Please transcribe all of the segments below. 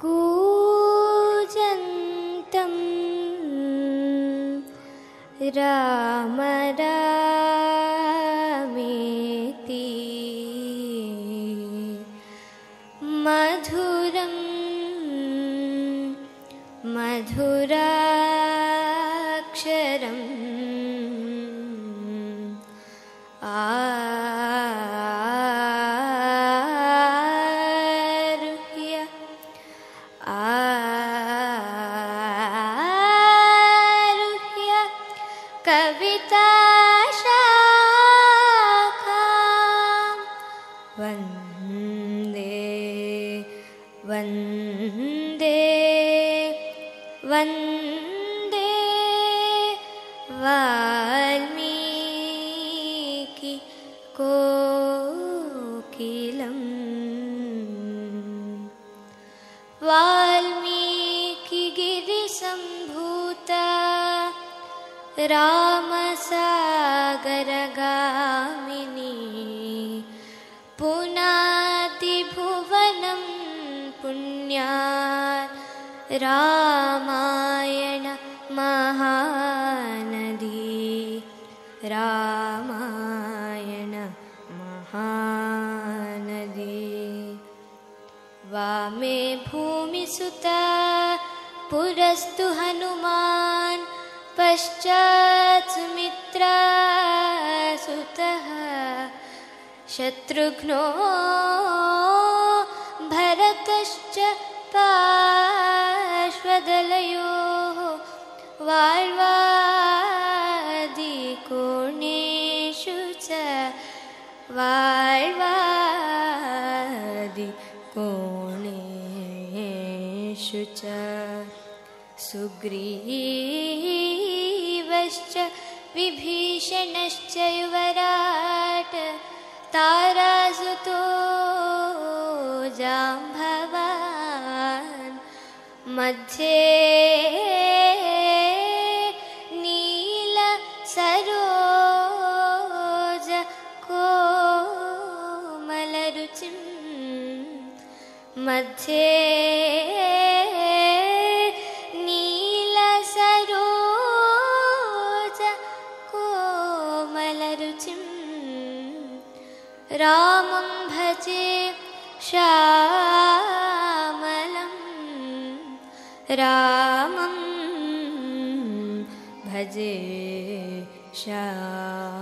कूजन्तं राम रामसागरगामिनी। पुनातिभुवनं पुण्या रामा श्चमित्रा सुतः शत्रुघ्नो भरतश्च पाश्वदलयो वार्वादिकोषु च वार्वादिकोणेषु च सुग्रीः सुग्रीवश्च विभीषणश्च युवराट तारासुतो जाम्भवान्। मध्ये नीलसरोज कोमलरुचिं मध्ये ശ്യാമലം.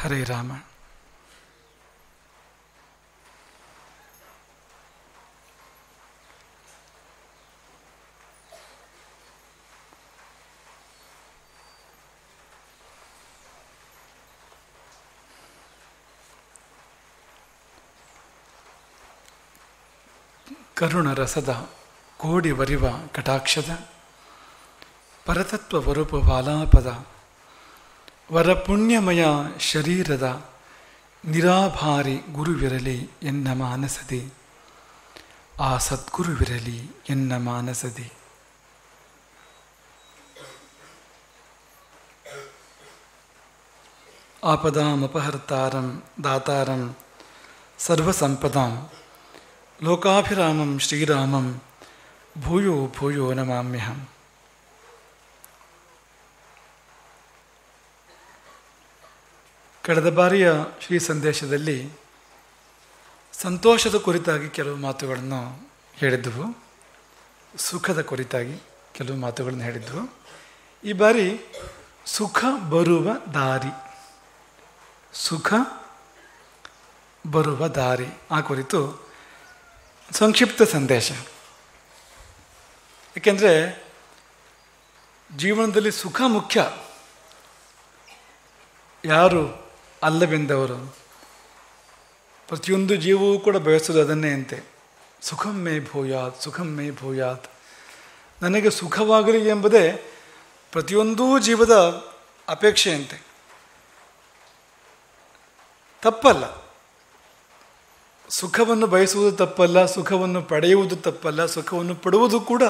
ഹരേ രാമ. ಕರುಣ ರಸದ ಕೋಡಿ ವರಿವ ಕಟಾಕ್ಷದ ಪರತತ್ವ ವರೂಪ ವಾಲಾಪದ ವರಪುಣ್ಯಮಯ ಶರೀರದ ನಿರಾಭಾರಿ ಗುರುವಿರಲಿ ಎನ್ನ ಮಾನಸದಿ ಆ ಸದ್ಗುರುವಿರಲಿ ಎನ್ನ ಮಾನಸದಿ ಆಪದಾಮಪಹರ್ತಾರಂ ದಾತಾರಂ ಸರ್ವಸಂಪದಾಂ ಲೋಕಾಭಿರಾಮಂ ಶ್ರೀರಾಮಂ ಭೂಯೋ ಭೂಯೋ ನಮಾಮ್ಯಹಂ ಕಳೆದ ಬಾರಿಯ ಶ್ರೀ ಸಂದೇಶದಲ್ಲಿ ಸಂತೋಷದ ಕುರಿತಾಗಿ ಕೆಲವು ಮಾತುಗಳನ್ನು ಹೇಳಿದ್ದವು. ಸುಖದ ಕುರಿತಾಗಿ ಕೆಲವು ಮಾತುಗಳನ್ನು ಹೇಳಿದ್ದವು. ಈ ಬಾರಿ ಸುಖ ಬರುವ ದಾರಿ. ಸುಖ ಬರುವ ದಾರಿ. ಆ ಕುರಿತು ಸಂಕ್ಷಿಪ್ತ ಸಂದೇಶ. ಏಕೆಂದರೆ ಜೀವನದಲ್ಲಿ ಸುಖ ಮುಖ್ಯ. ಯಾರು ಅಲ್ಲವೆಂದವರು? ಪ್ರತಿಯೊಂದು ಜೀವವೂ ಕೂಡ ಬಯಸೋದು ಅದನ್ನೇ ಅಂತೆ. ಸುಖಂ ಮೇ ಭೂಯಾತ್, ಸುಖಂ ಮೇ ಭೂಯಾತ್. ನನಗೆ ಸುಖವಾಗಲಿ ಎಂಬುದೇ ಪ್ರತಿಯೊಂದೂ ಜೀವದ ಅಪೇಕ್ಷೆಯಂತೆ. ತಪ್ಪಲ್ಲ. ಸುಖವನ್ನು ಬಯಸುವುದು ತಪ್ಪಲ್ಲ, ಸುಖವನ್ನು ಪಡೆಯುವುದು ತಪ್ಪಲ್ಲ, ಸುಖವನ್ನು ಪಡುವುದು ಕೂಡ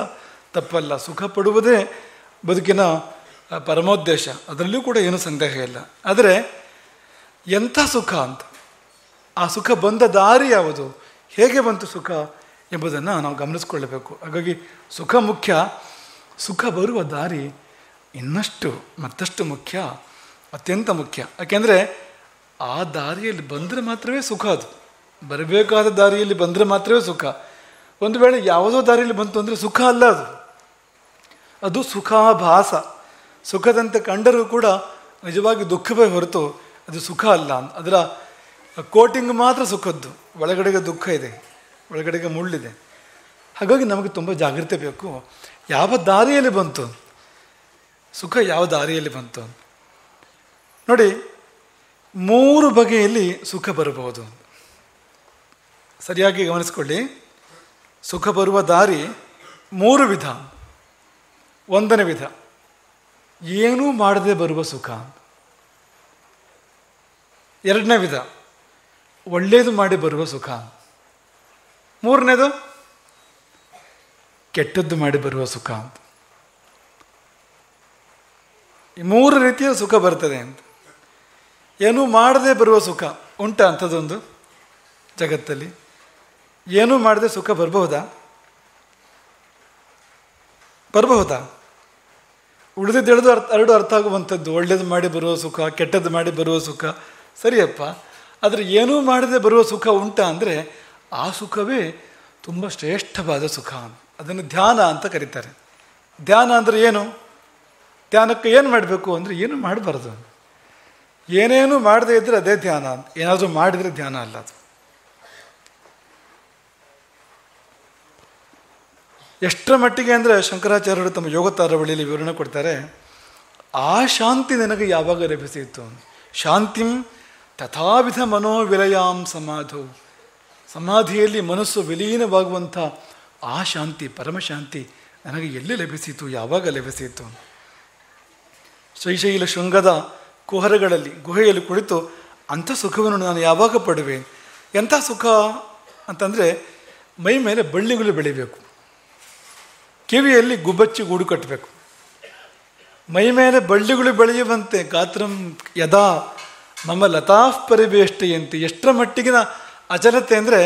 ತಪ್ಪಲ್ಲ. ಸುಖ ಪಡುವುದೇ ಬದುಕಿನ ಪರಮೋದ್ದೇಶ. ಅದರಲ್ಲೂ ಕೂಡ ಏನು ಸಂದೇಹ ಇಲ್ಲ. ಆದರೆ ಎಂಥ ಸುಖ ಅಂತ? ಆ ಸುಖ ಬಂದ ದಾರಿ ಯಾವುದು? ಹೇಗೆ ಬಂತು ಸುಖ ಎಂಬುದನ್ನು ನಾವು ಗಮನಿಸ್ಕೊಳ್ಳಬೇಕು. ಹಾಗಾಗಿ ಸುಖ ಮುಖ್ಯ. ಸುಖ ಬರುವ ದಾರಿ ಇನ್ನಷ್ಟು, ಮತ್ತಷ್ಟು ಮುಖ್ಯ, ಅತ್ಯಂತ ಮುಖ್ಯ. ಯಾಕೆಂದರೆ ಆ ದಾರಿಯಲ್ಲಿ ಬಂದರೆ ಮಾತ್ರವೇ ಸುಖ ಅದು. ಬರಬೇಕಾದ ದಾರಿಯಲ್ಲಿ ಬಂದರೆ ಮಾತ್ರವೇ ಸುಖ. ಒಂದು ವೇಳೆ ಯಾವುದೋ ದಾರಿಯಲ್ಲಿ ಬಂತು ಅಂದರೆ ಸುಖ ಅಲ್ಲ ಅದು. ಅದು ಸುಖಾಭಾಸ. ಸುಖದಂತೆ ಕಂಡರೂ ಕೂಡ ನಿಜವಾಗಿ ದುಃಖವೇ ಹೊರತು ಅದು ಸುಖ ಅಲ್ಲ. ಅದರ ಕೋಟಿಂಗ್ ಮಾತ್ರ ಸುಖದ್ದು. ಒಳಗಡೆಗೆ ದುಃಖ ಇದೆ, ಒಳಗಡೆಗೆ ಮುಳ್ಳಿದೆ. ಹಾಗಾಗಿ ನಮಗೆ ತುಂಬ ಜಾಗ್ರತೆ ಬೇಕು. ಯಾವ ದಾರಿಯಲ್ಲಿ ಬಂತು? ಸುಖ ಯಾವ ದಾರಿಯಲ್ಲಿ ಬಂತು? ನೋಡಿ, ಮೂರು ಬಗೆಯಲ್ಲಿ ಸುಖ ಬರಬಹುದು. ಸರಿಯಾಗಿ ಗಮನಿಸ್ಕೊಳ್ಳಿ. ಸುಖ ಬರುವ ದಾರಿ ಮೂರು ವಿಧ. ಒಂದನೇ ವಿಧ. ಏನೂ ಮಾಡದೆ ಬರುವ ಸುಖ. ಎರಡನೇ ವಿಧ. ಒಳ್ಳೆಯದು ಮಾಡಿ ಬರುವ ಸುಖ. ಮೂರನೇದು. ಕೆಟ್ಟದ್ದು ಮಾಡಿ ಬರುವ ಸುಖ ಈ ಮೂರು ರೀತಿಯ ಸುಖ ಬರ್ತದೆ ಅಂತ. ಏನೂ ಮಾಡದೆ ಬರುವ ಸುಖ ಉಂಟ ಅಂಥದ್ದೊಂದು ಜಗತ್ತಲ್ಲಿ. ಏನೂ ಮಾಡದೆ ಸುಖ ಬರಬಹುದಾ? ಬರಬಹುದಾ? ಉಳಿದಿದ್ದೆಳೆದು ಅರ್ಥ, ಎರಡು ಅರ್ಥ ಆಗುವಂಥದ್ದು. ಒಳ್ಳೇದು ಮಾಡಿ ಬರುವ ಸುಖ, ಕೆಟ್ಟದ್ದು ಮಾಡಿ ಬರುವ ಸುಖ. ಸರಿಯಪ್ಪ. ಆದರೆ ಏನೂ ಮಾಡದೆ ಬರುವ ಸುಖ ಉಂಟ ಅಂದರೆ ಆ ಸುಖವೇ ತುಂಬ ಶ್ರೇಷ್ಠವಾದ ಸುಖ. ಅದನ್ನು ಧ್ಯಾನ ಅಂತ ಕರೀತಾರೆ. ಧ್ಯಾನ ಅಂದರೆ ಏನು? ಧ್ಯಾನಕ್ಕೆ ಏನು ಮಾಡಬೇಕು ಅಂದರೆ ಏನು ಮಾಡಬಾರ್ದು? ಏನೇನು ಮಾಡದೇ ಇದ್ದರೆ ಅದೇ ಧ್ಯಾನ. ಏನಾದರೂ ಮಾಡಿದರೆ ಧ್ಯಾನ ಅಲ್ಲ ಅದು. ಎಷ್ಟರ ಮಟ್ಟಿಗೆ ಅಂದರೆ ಶಂಕರಾಚಾರ್ಯರು ತಮ್ಮ ಯೋಗತಾರವಳಿಯಲ್ಲಿ ವಿವರಣೆ ಕೊಡ್ತಾರೆ, ಆ ಶಾಂತಿ ನನಗೆ ಯಾವಾಗ ಲಭಿಸಿತ್ತು? ಶಾಂತಿಂ ತಥಾವಿಧ ಮನೋವಿಲಯಾಂ ಸಮಾಧು. ಸಮಾಧಿಯಲ್ಲಿ ಮನಸ್ಸು ವಿಲೀನವಾಗುವಂಥ ಆ ಶಾಂತಿ ಪರಮಶಾಂತಿ ನನಗೆ ಎಲ್ಲಿ ಲಭಿಸಿತು? ಯಾವಾಗ ಲಭಿಸಿತು? ಶೈಶೈಲ ಶೃಂಗದ ಕುಹರಗಳಲ್ಲಿ, ಗುಹೆಯಲ್ಲಿ ಕುಳಿತು ಅಂಥ ಸುಖವನ್ನು ನಾನು ಯಾವಾಗ ಪಡುವೆ? ಎಂಥ ಸುಖ ಅಂತಂದರೆ ಮೈ ಮೇಲೆ ಬಳ್ಳಿಗಳು ಬೆಳಿಬೇಕು. ಕಿವಿಯಲ್ಲಿ ಗುಬ್ಬಚ್ಚಿ ಗೂಡು ಕಟ್ಟಬೇಕು. ಮೈ ಮೇಲೆ ಬಳ್ಳಿಗಳು ಬೆಳೆಯುವಂತೆ ಗಾತ್ರಂ ಯದಾ ನಮ್ಮ ಲತಾಫ್ ಪರಿಬೇಷ್ಟೆಯಂತೆ ಎಷ್ಟರ ಮಟ್ಟಿಗಿನ ಅಚಲತೆ ಅಂದರೆ,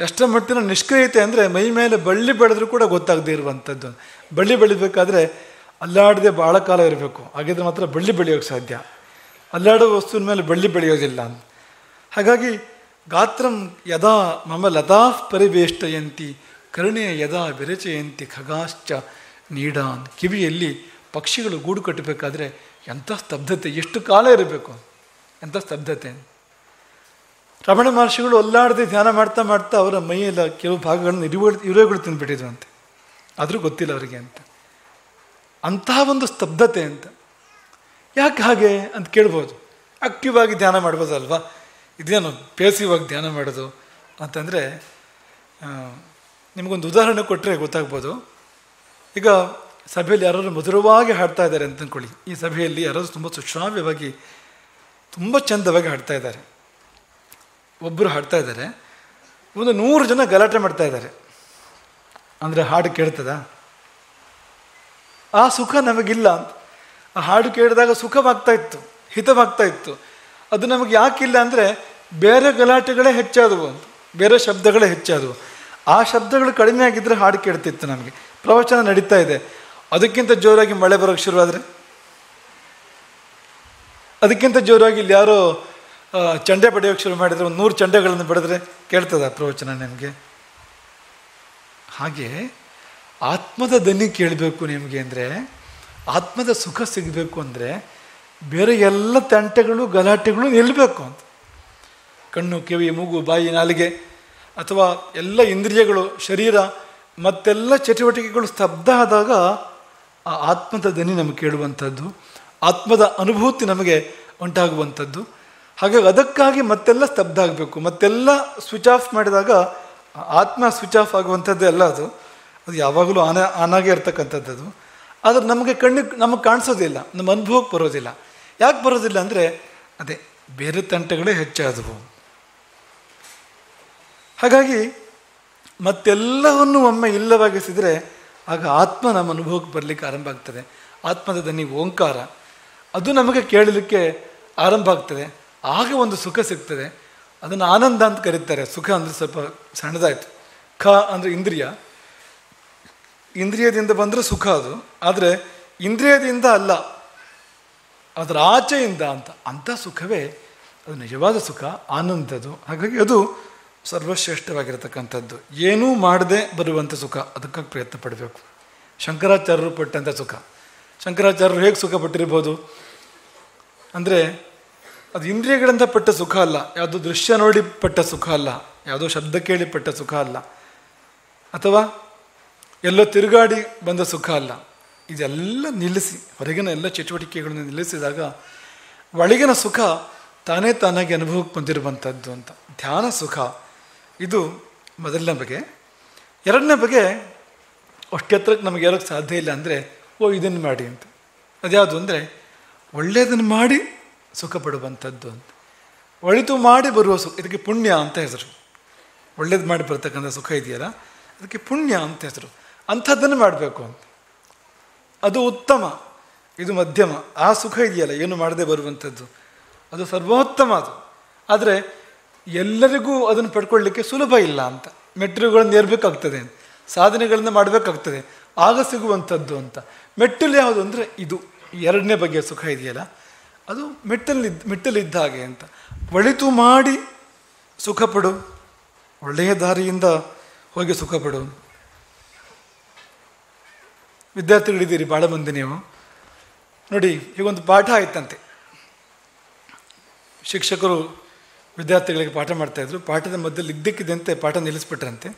ಎಷ್ಟರ ಮಟ್ಟಿನ ನಿಷ್ಕ್ರಿಯತೆ ಅಂದರೆ ಮೈ ಮೇಲೆ ಬಳ್ಳಿ ಬೆಳೆದ್ರೂ ಕೂಡ ಗೊತ್ತಾಗದೇ ಇರುವಂಥದ್ದು. ಬಳ್ಳಿ ಬೆಳಿಬೇಕಾದ್ರೆ ಅಲ್ಲಾಡದೆ ಭಾಳ ಕಾಲ ಇರಬೇಕು. ಹಾಗಿದ್ರೆ ಮಾತ್ರ ಬಳ್ಳಿ ಬೆಳೆಯೋಕೆ ಸಾಧ್ಯ. ಅಲ್ಲಾಡೋ ವಸ್ತುವಿನ ಮೇಲೆ ಬಳ್ಳಿ ಬೆಳೆಯೋದಿಲ್ಲ. ಹಾಗಾಗಿ ಗಾತ್ರಂ ಯದಾ ಮಮ ಲತಾಫ್ ಪರಿಬೇಷ್ಟಯಂತಿ ಕರುಣೆಯ ಯದಾ ವಿರಚಯಂತಿ ಖಗಾಶ್ಚ ನೀಡಾನ್. ಕಿವಿಯಲ್ಲಿ ಪಕ್ಷಿಗಳು ಗೂಡು ಕಟ್ಟಬೇಕಾದ್ರೆ ಎಂಥ ಸ್ತಬ್ಧತೆ, ಎಷ್ಟು ಕಾಲ ಇರಬೇಕು? ಎಂಥ ಸ್ತಬ್ಧತೆ? ರಮಣ ಮಹರ್ಷಿಗಳು ಒಲ್ಲಾಡದೆ ಧ್ಯಾನ ಮಾಡ್ತಾ ಮಾಡ್ತಾ ಅವರ ಮೈಯೆಲ್ಲ ಕೆಲವು ಭಾಗಗಳನ್ನು ಇರುವೆ ಇರುವೆಗಳು ತಿನ್ಬಿಟ್ಟಿದ್ರು ಅಂತೆ ಆದರೂ ಗೊತ್ತಿಲ್ಲ ಅವರಿಗೆ ಅಂತ. ಅಂತಹ ಒಂದು ಸ್ತಬ್ಧತೆ ಅಂತ. ಯಾಕೆ ಹಾಗೆ ಅಂತ ಕೇಳ್ಬೋದು. ಆಕ್ಟಿವ್ ಆಗಿ ಧ್ಯಾನ ಮಾಡ್ಬೋದಲ್ವಾ? ಇದೇನು ಪೇಸಿವ್ ಆಗಿ ಧ್ಯಾನ ಮಾಡೋದು? ಅಂತಂದರೆ ನಿಮಗೊಂದು ಉದಾಹರಣೆ ಕೊಟ್ಟರೆ ಗೊತ್ತಾಗ್ಬೋದು. ಈಗ ಸಭೆಯಲ್ಲಿ ಯಾರಾದರೂ ಮಧುರವಾಗಿ ಹಾಡ್ತಾ ಇದ್ದಾರೆ ಅಂತ ಅಂದ್ಕೊಳ್ಳಿ ಈ ಸಭೆಯಲ್ಲಿ ಯಾರಾದರೂ ತುಂಬ ಸುಶ್ರಾವ್ಯವಾಗಿ, ತುಂಬ ಚಂದವಾಗಿ ಹಾಡ್ತಾ ಇದ್ದಾರೆ. ಒಬ್ಬರು ಹಾಡ್ತಾ ಇದ್ದಾರೆ. ಒಂದು ನೂರು ಜನ ಗಲಾಟೆ ಮಾಡ್ತಾ ಇದ್ದಾರೆ. ಅಂದರೆ ಹಾಡು ಕೇಳ್ತದ? ಆ ಸುಖ ನಮಗಿಲ್ಲ. ಅಂತ ಆ ಹಾಡು ಕೇಳಿದಾಗ ಸುಖವಾಗ್ತಾ ಇತ್ತು, ಹಿತವಾಗ್ತಾ ಇತ್ತು. ಅದು ನಮಗೆ ಯಾಕಿಲ್ಲ ಅಂದರೆ ಬೇರೆ ಗಲಾಟೆಗಳೇ ಹೆಚ್ಚಾದವು ಬೇರೆ ಶಬ್ದಗಳೇ ಹೆಚ್ಚಾದವು. ಆ ಶಬ್ದಗಳು ಕಡಿಮೆ ಆಗಿದ್ದರೆ ಹಾಡು ಕೇಳ್ತಿತ್ತು ನಮಗೆ. ಪ್ರವಚನ ನಡೀತಾ ಇದೆ. ಅದಕ್ಕಿಂತ ಜೋರಾಗಿ ಮಳೆ ಬರೋಕ್ಕೆ ಶುರುವಾದರೆ? ಅದಕ್ಕಿಂತ ಜೋರಾಗಿ ಇಲ್ಲಿ ಯಾರೋ ಆ, ಚಂಡೆ ಬಡಿಯೋಕ್ಕೆ ಶುರು ಮಾಡಿದರೆ. ಒಂದು ನೂರು ಚಂಡೆಗಳನ್ನು ಬಡಿದ್ರೆ ಕೇಳ್ತದ ಪ್ರವಚನ ನಿಮಗೆ? ಹಾಗೆ ಆತ್ಮದ ದನಿ ಕೇಳಬೇಕು ನಿಮಗೆ ಅಂದರೆ ಆತ್ಮದ ಸುಖ ಸಿಗಬೇಕು ಅಂದರೆ ಬೇರೆ ಎಲ್ಲ ತಂಟೆಗಳು ಗಲಾಟೆಗಳು ನಿಲ್ಲಬೇಕು ಅಂತ. ಕಣ್ಣು ಕಿವಿ ಮೂಗು ಬಾಯಿ ನಾಲಿಗೆ ಅಥವಾ ಎಲ್ಲ ಇಂದ್ರಿಯಗಳು, ಶರೀರ, ಮತ್ತೆಲ್ಲ ಚಟುವಟಿಕೆಗಳು ಸ್ತಬ್ಧ ಆದಾಗ ಆ ಆತ್ಮದ ದನಿ ನಮಗೆ ಕೇಳುವಂಥದ್ದು, ಆತ್ಮದ ಅನುಭೂತಿ ನಮಗೆ ಉಂಟಾಗುವಂಥದ್ದು. ಹಾಗಾಗಿ ಅದಕ್ಕಾಗಿ ಮತ್ತೆಲ್ಲ ಸ್ತಬ್ಧ ಆಗಬೇಕು. ಮತ್ತೆಲ್ಲ ಸ್ವಿಚ್ ಆಫ್ ಮಾಡಿದಾಗ ಆತ್ಮ ಸ್ವಿಚ್ ಆಫ್ ಆಗುವಂಥದ್ದೇ ಅಲ್ಲ ಅದು. ಅದು ಯಾವಾಗಲೂ ಆನ, ಆನಾಗೆ ಇರ್ತಕ್ಕಂಥದ್ದು ಅದು. ಆದರೆ ನಮಗೆ ಕಣ್ಣಿಗೆ ನಮಗೆ ಕಾಣಿಸೋದಿಲ್ಲ. ನಮ್ಮ ಅನುಭವಕ್ಕೆ ಬರೋದಿಲ್ಲ. ಯಾಕೆ ಬರೋದಿಲ್ಲ ಅಂದರೆ, ಅದೇ ಬೇರೆ ತಂಟಗಳೇ ಹೆಚ್ಚಾದವು. ಹಾಗಾಗಿ ಮತ್ತೆಲ್ಲವನ್ನು ಒಮ್ಮೆ ಇಲ್ಲವಾಗಿಸಿದರೆ ಆಗ ಆತ್ಮ ನಮ್ಮ ಅನುಭವಕ್ಕೆ ಬರಲಿಕ್ಕೆ ಆರಂಭ ಆಗ್ತದೆ. ಆತ್ಮದ ದನಿ ಓಂಕಾರ. ಅದು ನಮಗೆ ಕೇಳಲಿಕ್ಕೆ ಆರಂಭ ಆಗ್ತದೆ. ಆಗ ಒಂದು ಸುಖ ಸಿಗ್ತದೆ. ಅದನ್ನು ಆನಂದ ಅಂತ ಕರೀತಾರೆ. ಸುಖ ಅಂದರೆ ಸ್ವಲ್ಪ ಸಣ್ಣದಾಯಿತು. ಖ ಅಂದರೆ ಇಂದ್ರಿಯ. ಇಂದ್ರಿಯದಿಂದ ಬಂದರೆ ಸುಖ ಅದು. ಆದರೆ ಇಂದ್ರಿಯದಿಂದ ಅಲ್ಲ. ಅದರ ಆಚೆಯಿಂದ ಅಂತ. ಅಂಥ ಸುಖವೇ. ಅದು ನಿಜವಾದ ಸುಖ. ಆನಂದದು ಹಾಗಾಗಿ ಅದು ಸರ್ವಶ್ರೇಷ್ಠವಾಗಿರತಕ್ಕಂಥದ್ದು. ಏನೂ ಮಾಡದೆ ಬರುವಂಥ ಸುಖ. ಅದಕ್ಕಾಗಿ ಪ್ರಯತ್ನ ಪಡಬೇಕು. ಶಂಕರಾಚಾರ್ಯರು ಪಟ್ಟಂಥ ಸುಖ. ಶಂಕರಾಚಾರ್ಯರು ಹೇಗೆ ಸುಖ ಪಟ್ಟಿರ್ಬೋದು? ಅಂದರೆ, ಅದು ಇಂದ್ರಿಯಗಳಿಂದ ಪಟ್ಟ ಸುಖ ಅಲ್ಲ. ಯಾವುದೋ ದೃಶ್ಯ ನೋಡಿ ಪಟ್ಟ ಸುಖ ಅಲ್ಲ. ಯಾವುದೋ ಶಬ್ದ ಕೇಳಿ ಪಟ್ಟ ಸುಖ ಅಲ್ಲ. ಅಥವಾ ಎಲ್ಲೋ ತಿರುಗಾಡಿ ಬಂದ ಸುಖ ಅಲ್ಲ. ಇದೆಲ್ಲ ನಿಲ್ಲಿಸಿ, ಹೊರಗಿನ ಎಲ್ಲ ಚಟುವಟಿಕೆಗಳನ್ನು ನಿಲ್ಲಿಸಿದಾಗ ಒಳಗಿನ ಸುಖ ತಾನೇ ತಾನಾಗಿ ಅನುಭವಕ್ಕೆ ಬಂದಿರುವಂಥದ್ದು ಅಂತ. ಧ್ಯಾನ ಸುಖ. ಇದು ಮೊದಲನೇ ಬಗೆ. ಎರಡನೇ ಬಗೆ ಅಷ್ಟೆತ್ತರಕ್ಕೆ ನಮಗೆ ಹೇಳೋಕ್ಕೆ ಸಾಧ್ಯ ಇಲ್ಲ ಅಂದರೆ, ಓ, ಇದನ್ನು ಮಾಡಿ ಅಂತ. ಅದ್ಯಾವುದು ಅಂದರೆ ಒಳ್ಳೆಯದನ್ನು ಮಾಡಿ ಸುಖ ಪಡುವಂಥದ್ದು ಅಂತ. ಒಳಿತು ಮಾಡಿ ಬರುವ ಸುಖ ಇದಕ್ಕೆ ಪುಣ್ಯ ಅಂತ ಹೆಸರು. ಒಳ್ಳೇದು ಮಾಡಿ ಬರ್ತಕ್ಕಂಥ ಸುಖ ಇದೆಯಲ್ಲ, ಅದಕ್ಕೆ ಪುಣ್ಯ ಅಂತ ಹೆಸರು. ಅಂಥದ್ದನ್ನು ಮಾಡಬೇಕು ಅಂತ. ಅದು ಉತ್ತಮ. ಇದು ಮಧ್ಯಮ. ಆ ಸುಖ ಇದೆಯಲ್ಲ, ಏನು ಮಾಡದೆ ಬರುವಂಥದ್ದು. ಅದು ಸರ್ವೋತ್ತಮ ಅದು. ಆದರೆ ಎಲ್ಲರಿಗೂ ಅದನ್ನು ಪಡ್ಕೊಳ್ಳಿಕ್ಕೆ ಸುಲಭ ಇಲ್ಲ ಅಂತ. ಮೆಟ್ಟಿಲುಗಳನ್ನು ಏರ್ಬೇಕಾಗ್ತದೆ ಸಾಧನೆಗಳನ್ನು ಮಾಡಬೇಕಾಗ್ತದೆ. ಆಗ ಸಿಗುವಂಥದ್ದು ಅಂತ. ಮೆಟ್ಟಿಲು ಯಾವುದು ಅಂದರೆ ಇದು. ಎರಡನೇ ಬಗೆಯ ಸುಖ ಇದೆಯಲ್ಲ? ಅದು ಮೆಟ್ಟಲಿದ್ದ ಮೆಟ್ಟಲಿದ್ದ ಹಾಗೆ ಅಂತ. ಒಳಿತು ಮಾಡಿ ಸುಖ ಪಡು ಒಳ್ಳೆಯ ದಾರಿಯಿಂದ ಹೋಗಿ ಸುಖ ಪಡು ವಿದ್ಯಾರ್ಥಿಗಳಿದ್ದೀರಿ ಭಾಳ ಮಂದಿ ನೀವು. ನೋಡಿ, ಹೀಗೊಂದು ಪಾಠ ಆಯ್ತಂತೆ. ಶಿಕ್ಷಕರು ವಿದ್ಯಾರ್ಥಿಗಳಿಗೆ ಪಾಠ ಮಾಡ್ತಾಯಿದ್ರು ಪಾಠದ ಮಧ್ಯದಲ್ಲಿ ಇದ್ದಕ್ಕಿದ್ದಂತೆ ಪಾಠ ನಿಲ್ಲಿಸ್ಬಿಟ್ರಂತೆ.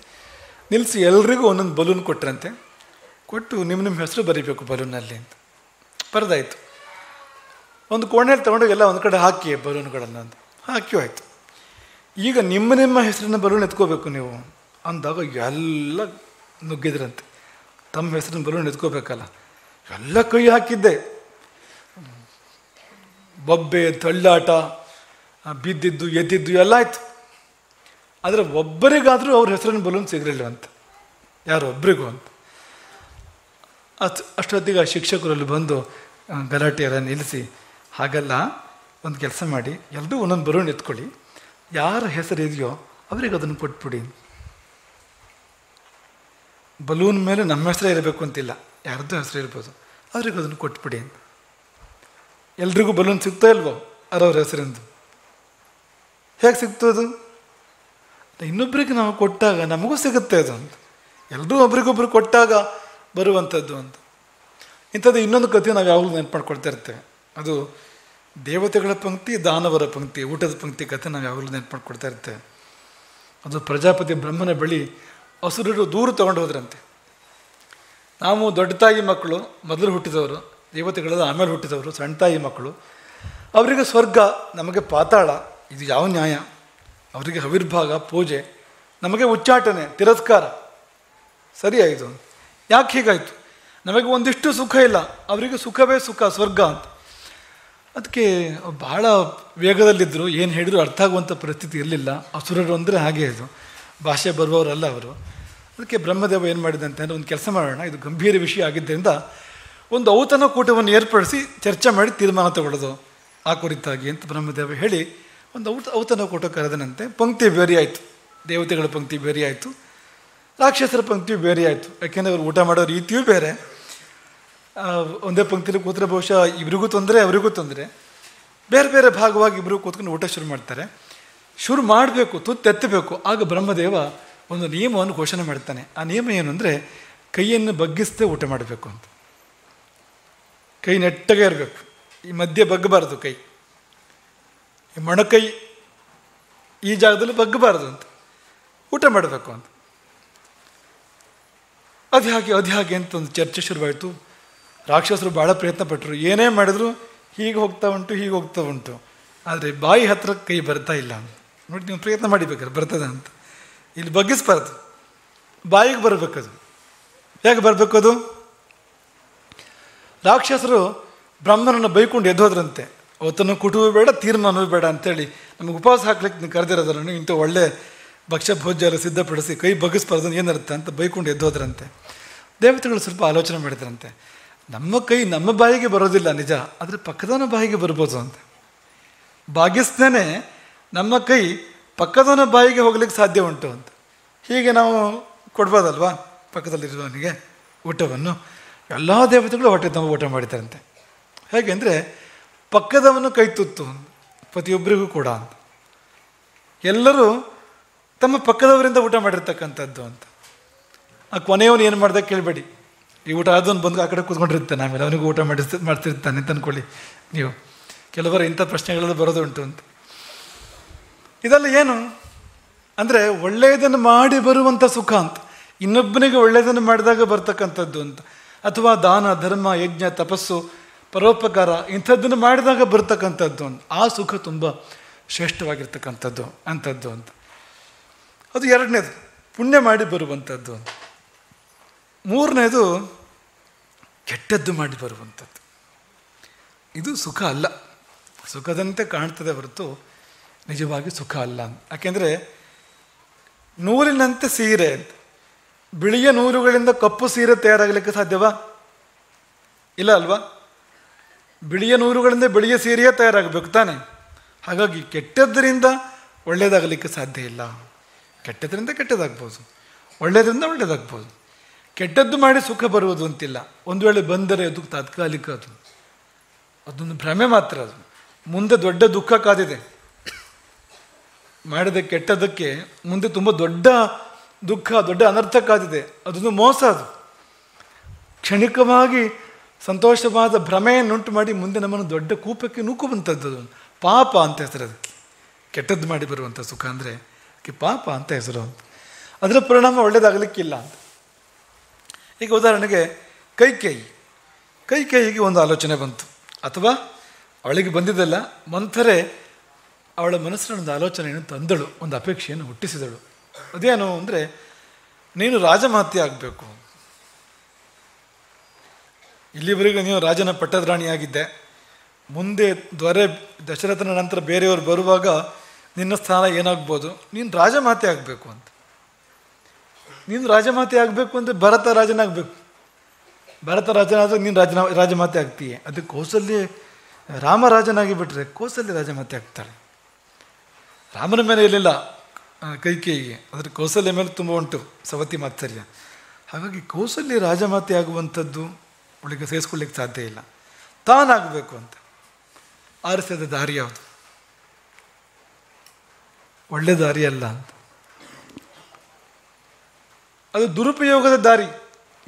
ನಿಲ್ಲಿಸಿ ಎಲ್ರಿಗೂ ಒಂದೊಂದು ಬಲೂನ್ ಕೊಟ್ರಂತೆ. ಕೊಟ್ಟು ನಿಮ್ಮ ನಿಮ್ಮ ಹೆಸರು ಬರೀಬೇಕು ಬಲೂನಲ್ಲಿ ಅಂತ. ಬರೆದಾಯಿತು ಒಂದು ಕೋಣೆಯಲ್ಲಿ ತೊಗೊಂಡೋಗಿ ಎಲ್ಲ ಒಂದು ಕಡೆ ಹಾಕಿ ಬಲೂನ್ಗಳನ್ನು ಅಂತ. ಹಾಕಿ ಆಯಿತು ಈಗ ನಿಮ್ಮ ನಿಮ್ಮ ಹೆಸರಿನ ಬಲೂನ್ ಎತ್ಕೋಬೇಕು ನೀವು ಅಂದಾಗ ಎಲ್ಲ ನುಗ್ಗಿದ್ರಂತೆ. ತಮ್ಮ ಹೆಸರಿನ ಬಲೂನ್ ಎತ್ಕೋಬೇಕಲ್ಲ. ಎಲ್ಲ ಕೈ ಹಾಕಿದ್ದೆ. ಬೊಬ್ಬೆ, ತಳ್ಳಾಟ ಬಿದ್ದಿದ್ದು, ಎದ್ದಿದ್ದು ಎಲ್ಲ ಆಯ್ತು. ಆದರೆ ಒಬ್ಬರಿಗಾದರೂ ಅವ್ರ ಹೆಸರಿನ ಬಲೂನ್ ಸಿಗಲಿಲ್ಲ ಅಂತ. ಯಾರೊಬ್ಬರಿಗೂ ಅಂತ. ಅಷ್ಟು ಅಷ್ಟೊತ್ತಿಗೆ ಆ ಶಿಕ್ಷಕರಲ್ಲಿ ಬಂದು ಗಲಾಟೆಯರ ನಿಲ್ಲಿಸಿ, ಹಾಗಲ್ಲ ಒಂದು ಕೆಲಸ ಮಾಡಿ ಎಲ್ಲರೂ ಒಂದೊಂದು ಬಲೂನ್ ಎತ್ಕೊಳ್ಳಿ. ಯಾರ ಹೆಸರು ಇದೆಯೋ ಅವರಿಗೆ ಅದನ್ನು ಕೊಟ್ಬಿಡಿ. ಬಲೂನ್ ಮೇಲೆ ನಮ್ಮ ಹೆಸರೇ ಇರಬೇಕು ಅಂತಿಲ್ಲ. ಯಾರದ್ದು ಹೆಸರು ಇರ್ಬೋದು. ಅವ್ರಿಗೆ ಅದನ್ನು ಕೊಟ್ಬಿಡಿ ಎಲ್ರಿಗೂ ಬಲೂನ್ ಸಿಗ್ತಾ ಇಲ್ವೋ? ಅವರವ್ರ ಹೆಸರಿಂದು? ಹೇಗೆ ಸಿಕ್ತು ಅದು? ಇನ್ನೊಬ್ಬರಿಗೆ ನಾವು ಕೊಟ್ಟಾಗ ನಮಗೂ ಸಿಗುತ್ತೆ ಅದು ಅಂತ. ಎಲ್ಲರೂ ಒಬ್ರಿಗೊಬ್ರು ಕೊಟ್ಟಾಗ ಬರುವಂಥದ್ದು ಅಂತ. ಇಂಥದ್ದು ಇನ್ನೊಂದು ಕಥೆ ನಾವು ಯಾವಾಗಲೂ ನೆನಪು ಮಾಡ್ಕೊಳ್ತಾ ಇರ್ತೇವೆ. ಅದು ದೇವತೆಗಳ ಪಂಕ್ತಿ, ದಾನವರ ಪಂಕ್ತಿ, ಊಟದ ಪಂಕ್ತಿ ಕಥೆ ನಾವು ಯಾವಾಗಲೂ ನೆನಪು ಮಾಡ್ಕೊಳ್ತಾ ಇರ್ತೇವೆ. ಅದು ಪ್ರಜಾಪತಿ ಬ್ರಹ್ಮನ ಬಳಿ ಹಸುರರು ದೂರ ತಗೊಂಡು ಹೋದ್ರಂತೆ. ನಾವು ದೊಡ್ಡ ತಾಯಿ ಮಕ್ಕಳು, ಮೊದಲು ಹುಟ್ಟಿದವರು, ದೇವತೆಗಳಲ್ಲ ಆಮೇಲೆ ಹುಟ್ಟಿದವರು, ಸಣ್ಣ ತಾಯಿ ಮಕ್ಕಳು. ಅವರಿಗೆ ಸ್ವರ್ಗ, ನಮಗೆ ಪಾತಾಳ ಇದು ಯಾವ ನ್ಯಾಯ? ಅವರಿಗೆ ಹವಿರ್ಭಾಗ, ಪೂಜೆ, ನಮಗೆ ಉಚ್ಚಾಟನೆ, ತಿರಸ್ಕಾರ. ಸರಿಯಾಯಿತು ಯಾಕೆ ಹೀಗಾಯಿತು? ನಮಗೆ ಒಂದಿಷ್ಟು ಸುಖ ಇಲ್ಲ. ಅವರಿಗೆ ಸುಖವೇ ಸುಖ, ಸ್ವರ್ಗ ಅಂತ. ಅದಕ್ಕೆ ಬಹಳ ವೇಗದಲ್ಲಿದ್ದರು ಏನು ಹೇಳಿದ್ರು ಅರ್ಥ ಆಗುವಂಥ ಪರಿಸ್ಥಿತಿ ಇರಲಿಲ್ಲ. ಅಸುರರು ಅಂದರೆ ಹಾಗೆ ಇದು. ಭಾಷೆ ಬರುವವರಲ್ಲ ಅವರು. ಅದಕ್ಕೆ ಬ್ರಹ್ಮದೇವ ಏನು ಮಾಡಿದೆ ಅಂತಂದರೆ ಒಂದು ಕೆಲಸ ಮಾಡೋಣ. ಇದು ಗಂಭೀರ ವಿಷಯ ಆಗಿದ್ದರಿಂದ ಒಂದು ಔತಣ ಕೂಟವನ್ನು ಏರ್ಪಡಿಸಿ ಚರ್ಚೆ ಮಾಡಿ ತೀರ್ಮಾನ ತಗೊಳ್ಳೋದು. ಆ ಕುರಿತಾಗಿ ಅಂತ ಬ್ರಹ್ಮದೇವ ಹೇಳಿ ಒಂದು ಔತ ಔತನ ಕೊಟ್ಟು ಕರೆದನಂತೆ, ಪಂಕ್ತಿ ಬೇರೆ ಆಯಿತು. ದೇವತೆಗಳ ಪಂಕ್ತಿ ಬೇರೆ ಆಯಿತು. ರಾಕ್ಷಸರ ಪಂಕ್ತಿಯು ಬೇರೆ ಆಯಿತು. ಯಾಕೆಂದರೆ ಅವರು ಊಟ ಮಾಡೋ ರೀತಿಯೂ ಬೇರೆ. ಒಂದೇ ಪಂಕ್ತಿಯಲ್ಲಿ ಕೂತ್ರೆ ಬಹುಶಃ ಇವ್ರಿಗೂ ತೊಂದರೆ, ಅವರಿಗೂ ತೊಂದರೆ. ಬೇರೆ ಬೇರೆ ಭಾಗವಾಗಿ ಇಬ್ಬರು ಕೂತ್ಕೊಂಡು ಊಟ ಶುರು ಮಾಡ್ತಾರೆ. ಶುರು ಮಾಡಬೇಕು ತುತ್ತೆತ್ತಬೇಕು ಆಗ ಬ್ರಹ್ಮದೇವ ಒಂದು ನಿಯಮವನ್ನು ಘೋಷಣೆ ಮಾಡ್ತಾನೆ. ಆ ನಿಯಮ ಏನು ಅಂದರೆ, ಕೈಯನ್ನು ಬಗ್ಗಿಸದೆ ಊಟ ಮಾಡಬೇಕು ಅಂತ. ಕೈ ನೆಟ್ಟಗೆ ಇರಬೇಕು. ಈ ಮಧ್ಯೆ ಬಗ್ಗಬಾರ್ದು ಕೈ. ಈ ಮೊಣಕೈ ಈ ಜಾಗದಲ್ಲಿ ಬಗ್ಗಬಾರ್ದು ಅಂತ. ಊಟ ಮಾಡಬೇಕು ಅಂತ. ಅದು ಹಾಗೆ ಅದು ಹಾಗೆ ಅಂತ ಒಂದು ಚರ್ಚೆ ಶುರುವಾಯಿತು. ರಾಕ್ಷಸರು ಭಾಳ ಪ್ರಯತ್ನ ಪಟ್ಟರು ಏನೇ ಮಾಡಿದ್ರು ಹೀಗೆ ಹೋಗ್ತಾ ಉಂಟು, ಹೀಗೆ ಹೋಗ್ತಾ ಉಂಟು. ಆದರೆ ಬಾಯಿ ಹತ್ರ ಕೈ ಬರ್ತಾ ಇಲ್ಲ ಅಂತ. ನೋಡಿ, ನೀವು ಪ್ರಯತ್ನ ಮಾಡಿಬೇಕಾದ್ರೆ ಬರ್ತದೆ ಅಂತ. ಇಲ್ಲಿ ಬಗ್ಗಿಸ್ಬಾರ್ದು. ಬಾಯಿಗೆ ಬರಬೇಕದು. ಹೇಗೆ ಬರಬೇಕು ಅದು ರಾಕ್ಷಸರು ಬ್ರಹ್ಮನನ್ನು ಬೈಕೊಂಡು ಎದ್ದೋದ್ರಂತೆ ಅವತ್ತನ್ನು ಕುಟುಂಬ ಬೇಡ, ತೀರ್ಮಾನವೂ ಬೇಡ ಅಂತೇಳಿ ನಮಗೆ ಉಪವಾಸ ಹಾಕ್ಲಿಕ್ಕೆ ನೀವು ಕರೆದಿರೋದ್ರನ್ನು ಇಂಥ ಒಳ್ಳೆ ಭಕ್ಷ್ಯ ಭೋಜ್ಯ ಸಿದ್ಧಪಡಿಸಿ ಕೈ ಬಗ್ಗಿಸ್ಬಾರ್ದು ಏನಿರುತ್ತೆ ಅಂತ ಬೈಕೊಂಡು ಎದ್ದೋದ್ರಂತೆ. ದೇವತೆಗಳು ಸ್ವಲ್ಪ ಆಲೋಚನೆ ಮಾಡಿದ್ರಂತೆ. ನಮ್ಮ ಕೈ ನಮ್ಮ ಬಾಯಿಗೆ ಬರೋದಿಲ್ಲ ನಿಜ, ಆದರೆ ಪಕ್ಕದವನ ಬಾಯಿಗೆ ಬರ್ಬೋದು ಅಂತ. ಭಾಗ್ಯಸ್ನೇ ನಮ್ಮ ಕೈ ಪಕ್ಕದವನ ಬಾಯಿಗೆ ಹೋಗ್ಲಿಕ್ಕೆ ಸಾಧ್ಯ ಉಂಟು ಅಂತ. ಹೀಗೆ ನಾವು ಕೊಡ್ಬೋದಲ್ವಾ? ಪಕ್ಕದಲ್ಲಿರುವವನಿಗೆ ಊಟವನ್ನು. ಎಲ್ಲ ದೇವತೆಗಳು ಹೊಟ್ಟೆ ತುಂಬ ಊಟ ಮಾಡಿದ್ದಾರಂತೆ. ಹೇಗೆ ಅಂದರೆ ಪಕ್ಕದವನು ಕೈ ತುತ್ತು ಪ್ರತಿಯೊಬ್ಬರಿಗೂ ಕೂಡ ಅಂತ ಎಲ್ಲರೂ ತಮ್ಮ ಪಕ್ಕದವರಿಂದ ಊಟ ಮಾಡಿರ್ತಕ್ಕಂಥದ್ದು ಅಂತ. ಆ ಕೊನೆಯವನು ಏನು ಮಾಡ್ದೆ ಕೇಳಬೇಡಿ, ಈ ಊಟ ಆದವನು ಬಂದು ಆ ಕಡೆ ಕೂತ್ಕೊಂಡಿರ್ತಾನೆ ಆಮೇಲೆ ಅವನಿಗೂ ಊಟ ಮಾಡಿಸ್ ಮಾಡ್ತಿರ್ತಾನೆ ಅಂತ ಅಂದ್ಕೊಳ್ಳಿ ನೀವು. ಕೆಲವರು ಇಂಥ ಪ್ರಶ್ನೆಗಳೆಲ್ಲ ಬರೋದುಂಟು ಅಂತ. ಇದೆಲ್ಲ ಏನು? ಅಂದರೆ ಒಳ್ಳೆಯದನ್ನು ಮಾಡಿ ಬರುವಂಥ ಸುಖ ಅಂತ. ಇನ್ನೊಬ್ಬನಿಗೆ ಒಳ್ಳೆಯದನ್ನು ಮಾಡಿದಾಗ ಬರ್ತಕ್ಕಂಥದ್ದು ಅಂತ. ಅಥವಾ ದಾನ, ಧರ್ಮ, ಯಜ್ಞ, ತಪಸ್ಸು ಪರೋಪಕಾರ, ಇಂಥದ್ದನ್ನು ಮಾಡಿದಾಗ ಬರ್ತಕ್ಕಂಥದ್ದು ಅಂತ ಆ ಸುಖ ತುಂಬ ಶ್ರೇಷ್ಠವಾಗಿರ್ತಕ್ಕಂಥದ್ದು, ಅಂಥದ್ದು ಅಂತ. ಅದು ಎರಡನೇದು, ಪುಣ್ಯ ಮಾಡಿ ಬರುವಂಥದ್ದು. ಅಂತ ಮೂರನೇದು, ಕೆಟ್ಟದ್ದು ಮಾಡಿ ಬರುವಂಥದ್ದು. ಇದು ಸುಖ ಅಲ್ಲ. ಸುಖದಂತೆ ಕಾಣ್ತದೆ ಹೊರತು ನಿಜವಾಗಿ ಸುಖ ಅಲ್ಲ. ಅಂತ ಯಾಕೆಂದರೆ, ನೂಲಿನಂತೆ ಸೀರೆ ಅಂತ ಬಿಳಿಯ ನೂಲುಗಳಿಂದ ಕಪ್ಪು ಸೀರೆ ತಯಾರಾಗಲಿಕ್ಕೆ ಸಾಧ್ಯವಾ? ಇಲ್ಲ ಅಲ್ವಾ? ಬಿಳಿಯ ನೂರುಗಳಿಂದ ಬಿಳಿಯ ಸೀರೆಯೇ ತಯಾರಾಗಬೇಕು ತಾನೆ. ಹಾಗಾಗಿ ಕೆಟ್ಟದ್ದರಿಂದ ಒಳ್ಳೆಯದಾಗಲಿಕ್ಕೆ ಸಾಧ್ಯ ಇಲ್ಲ. ಕೆಟ್ಟದ್ರಿಂದ ಕೆಟ್ಟದಾಗ್ಬೋದು. ಒಳ್ಳೆಯದರಿಂದ ಒಳ್ಳೆಯದಾಗ್ಬೋದು ಕೆಟ್ಟದ್ದು ಮಾಡಿ ಸುಖ ಬರುವುದು ಅಂತಿಲ್ಲ. ಒಂದು ವೇಳೆ ಬಂದರೆ ಅದು ತಾತ್ಕಾಲಿಕ ಅದು. ಅದೊಂದು ಭ್ರಮೆ ಮಾತ್ರ ಅದು. ಮುಂದೆ ದೊಡ್ಡ ದುಃಖ ಕಾದಿದೆ. ಮಾಡಿದ ಕೆಟ್ಟದಕ್ಕೆ ಮುಂದೆ ತುಂಬ ದೊಡ್ಡ ದುಃಖ, ದೊಡ್ಡ ಅನರ್ಥ ಕಾದಿದೆ. ಅದೊಂದು ಮೋಸ ಅದು. ಕ್ಷಣಿಕವಾಗಿ ಸಂತೋಷವಾದ ಭ್ರಮೆಯನ್ನುಂಟು ಮಾಡಿ ಮುಂದೆ ನಮ್ಮನ್ನು ದೊಡ್ಡ ಕೂಪಕ್ಕೆ ನೂಕುವಂಥದ್ದು ಬಂತದ್ದು ಪಾಪ ಅಂತ ಹೆಸರು ಅದಕ್ಕೆ ಕೆಟ್ಟದ್ದು ಮಾಡಿ ಬರುವಂಥ ಸುಖ ಅಂದರೆ ಅದಕ್ಕೆ ಪಾಪ ಅಂತ ಹೆಸರು ಅದರ ಪರಿಣಾಮ ಒಳ್ಳೇದಾಗಲಿಕ್ಕಿಲ್ಲ ಅಂತ. ಈಗ ಉದಾಹರಣೆಗೆ ಕೈಕೇಯಿ. ಕೈಕೇಯಿಗೆ ಒಂದು ಆಲೋಚನೆ ಬಂತು. ಅಥವಾ ಅವಳಿಗೆ ಬಂದಿದ್ದಲ್ಲ, ಮಂಥರೆ ಅವಳ ಮನಸ್ಸಿನ ಒಂದು ಆಲೋಚನೆಯನ್ನು ತಂದಳು, ಒಂದು ಅಪೇಕ್ಷೆಯನ್ನು ಹುಟ್ಟಿಸಿದಳು. ಅದೇನು ಅಂದರೆ, ನೀನು ರಾಜಮಾತೆ ಆಗಬೇಕು ಇಲ್ಲಿವರೆಗೂ ನೀವು ರಾಜನ ಪಟ್ಟದ್ರಾಣಿಯಾಗಿದ್ದೆ. ಮುಂದೆ ದೊರೆ ದಶರಥನ ನಂತರ ಬೇರೆಯವರು ಬರುವಾಗ ನಿನ್ನ ಸ್ಥಾನ ಏನಾಗ್ಬೋದು? ನೀನು ರಾಜಮಾತೆ ಆಗಬೇಕು ಅಂತ. ನೀನು ರಾಜಮಾತೆ ಆಗಬೇಕು ಅಂದರೆ ಭರತ ರಾಜನಾಗಬೇಕು. ಭರತ ರಾಜನಾದಾಗ ನೀನು ರಾಜನ, ರಾಜಮಾತೆ ಆಗ್ತೀಯ. ಅದಕ್ಕೆ ಕೌಸಲ್ಯ ರಾಮ ರಾಜನಾಗಿ ಬಿಟ್ಟರೆ ಕೌಸಲ್ಯ ರಾಜಮಾತೆ ಆಗ್ತಾಳೆ. ರಾಮನ ಮೇಲೆ ಇರಲಿಲ್ಲ ಕೈಕೇಯಿಗೆ ಅದರ ಕೌಸಲ್ಯ ಮೇಲೆ ತುಂಬ ಉಂಟು ಸವತಿ ಮಾತ್ಸರ್ಯ. ಹಾಗಾಗಿ ಕೌಸಲ್ಯ ರಾಜಮಾತೆ ಆಗುವಂಥದ್ದು ಅವಳಿಗೆ ಸೇರಿಸ್ಕೊಳ್ಳಿಕ್ಕೆ ಸಾಧ್ಯ ಇಲ್ಲ. ತಾನಾಗಬೇಕು ಅಂತ. ಆರಿಸಿದ ದಾರಿ ಯಾವುದು? ಒಳ್ಳೆ ದಾರಿ ಅಲ್ಲ ಅಂತ. ಅದು ದುರುಪಯೋಗದ ದಾರಿ.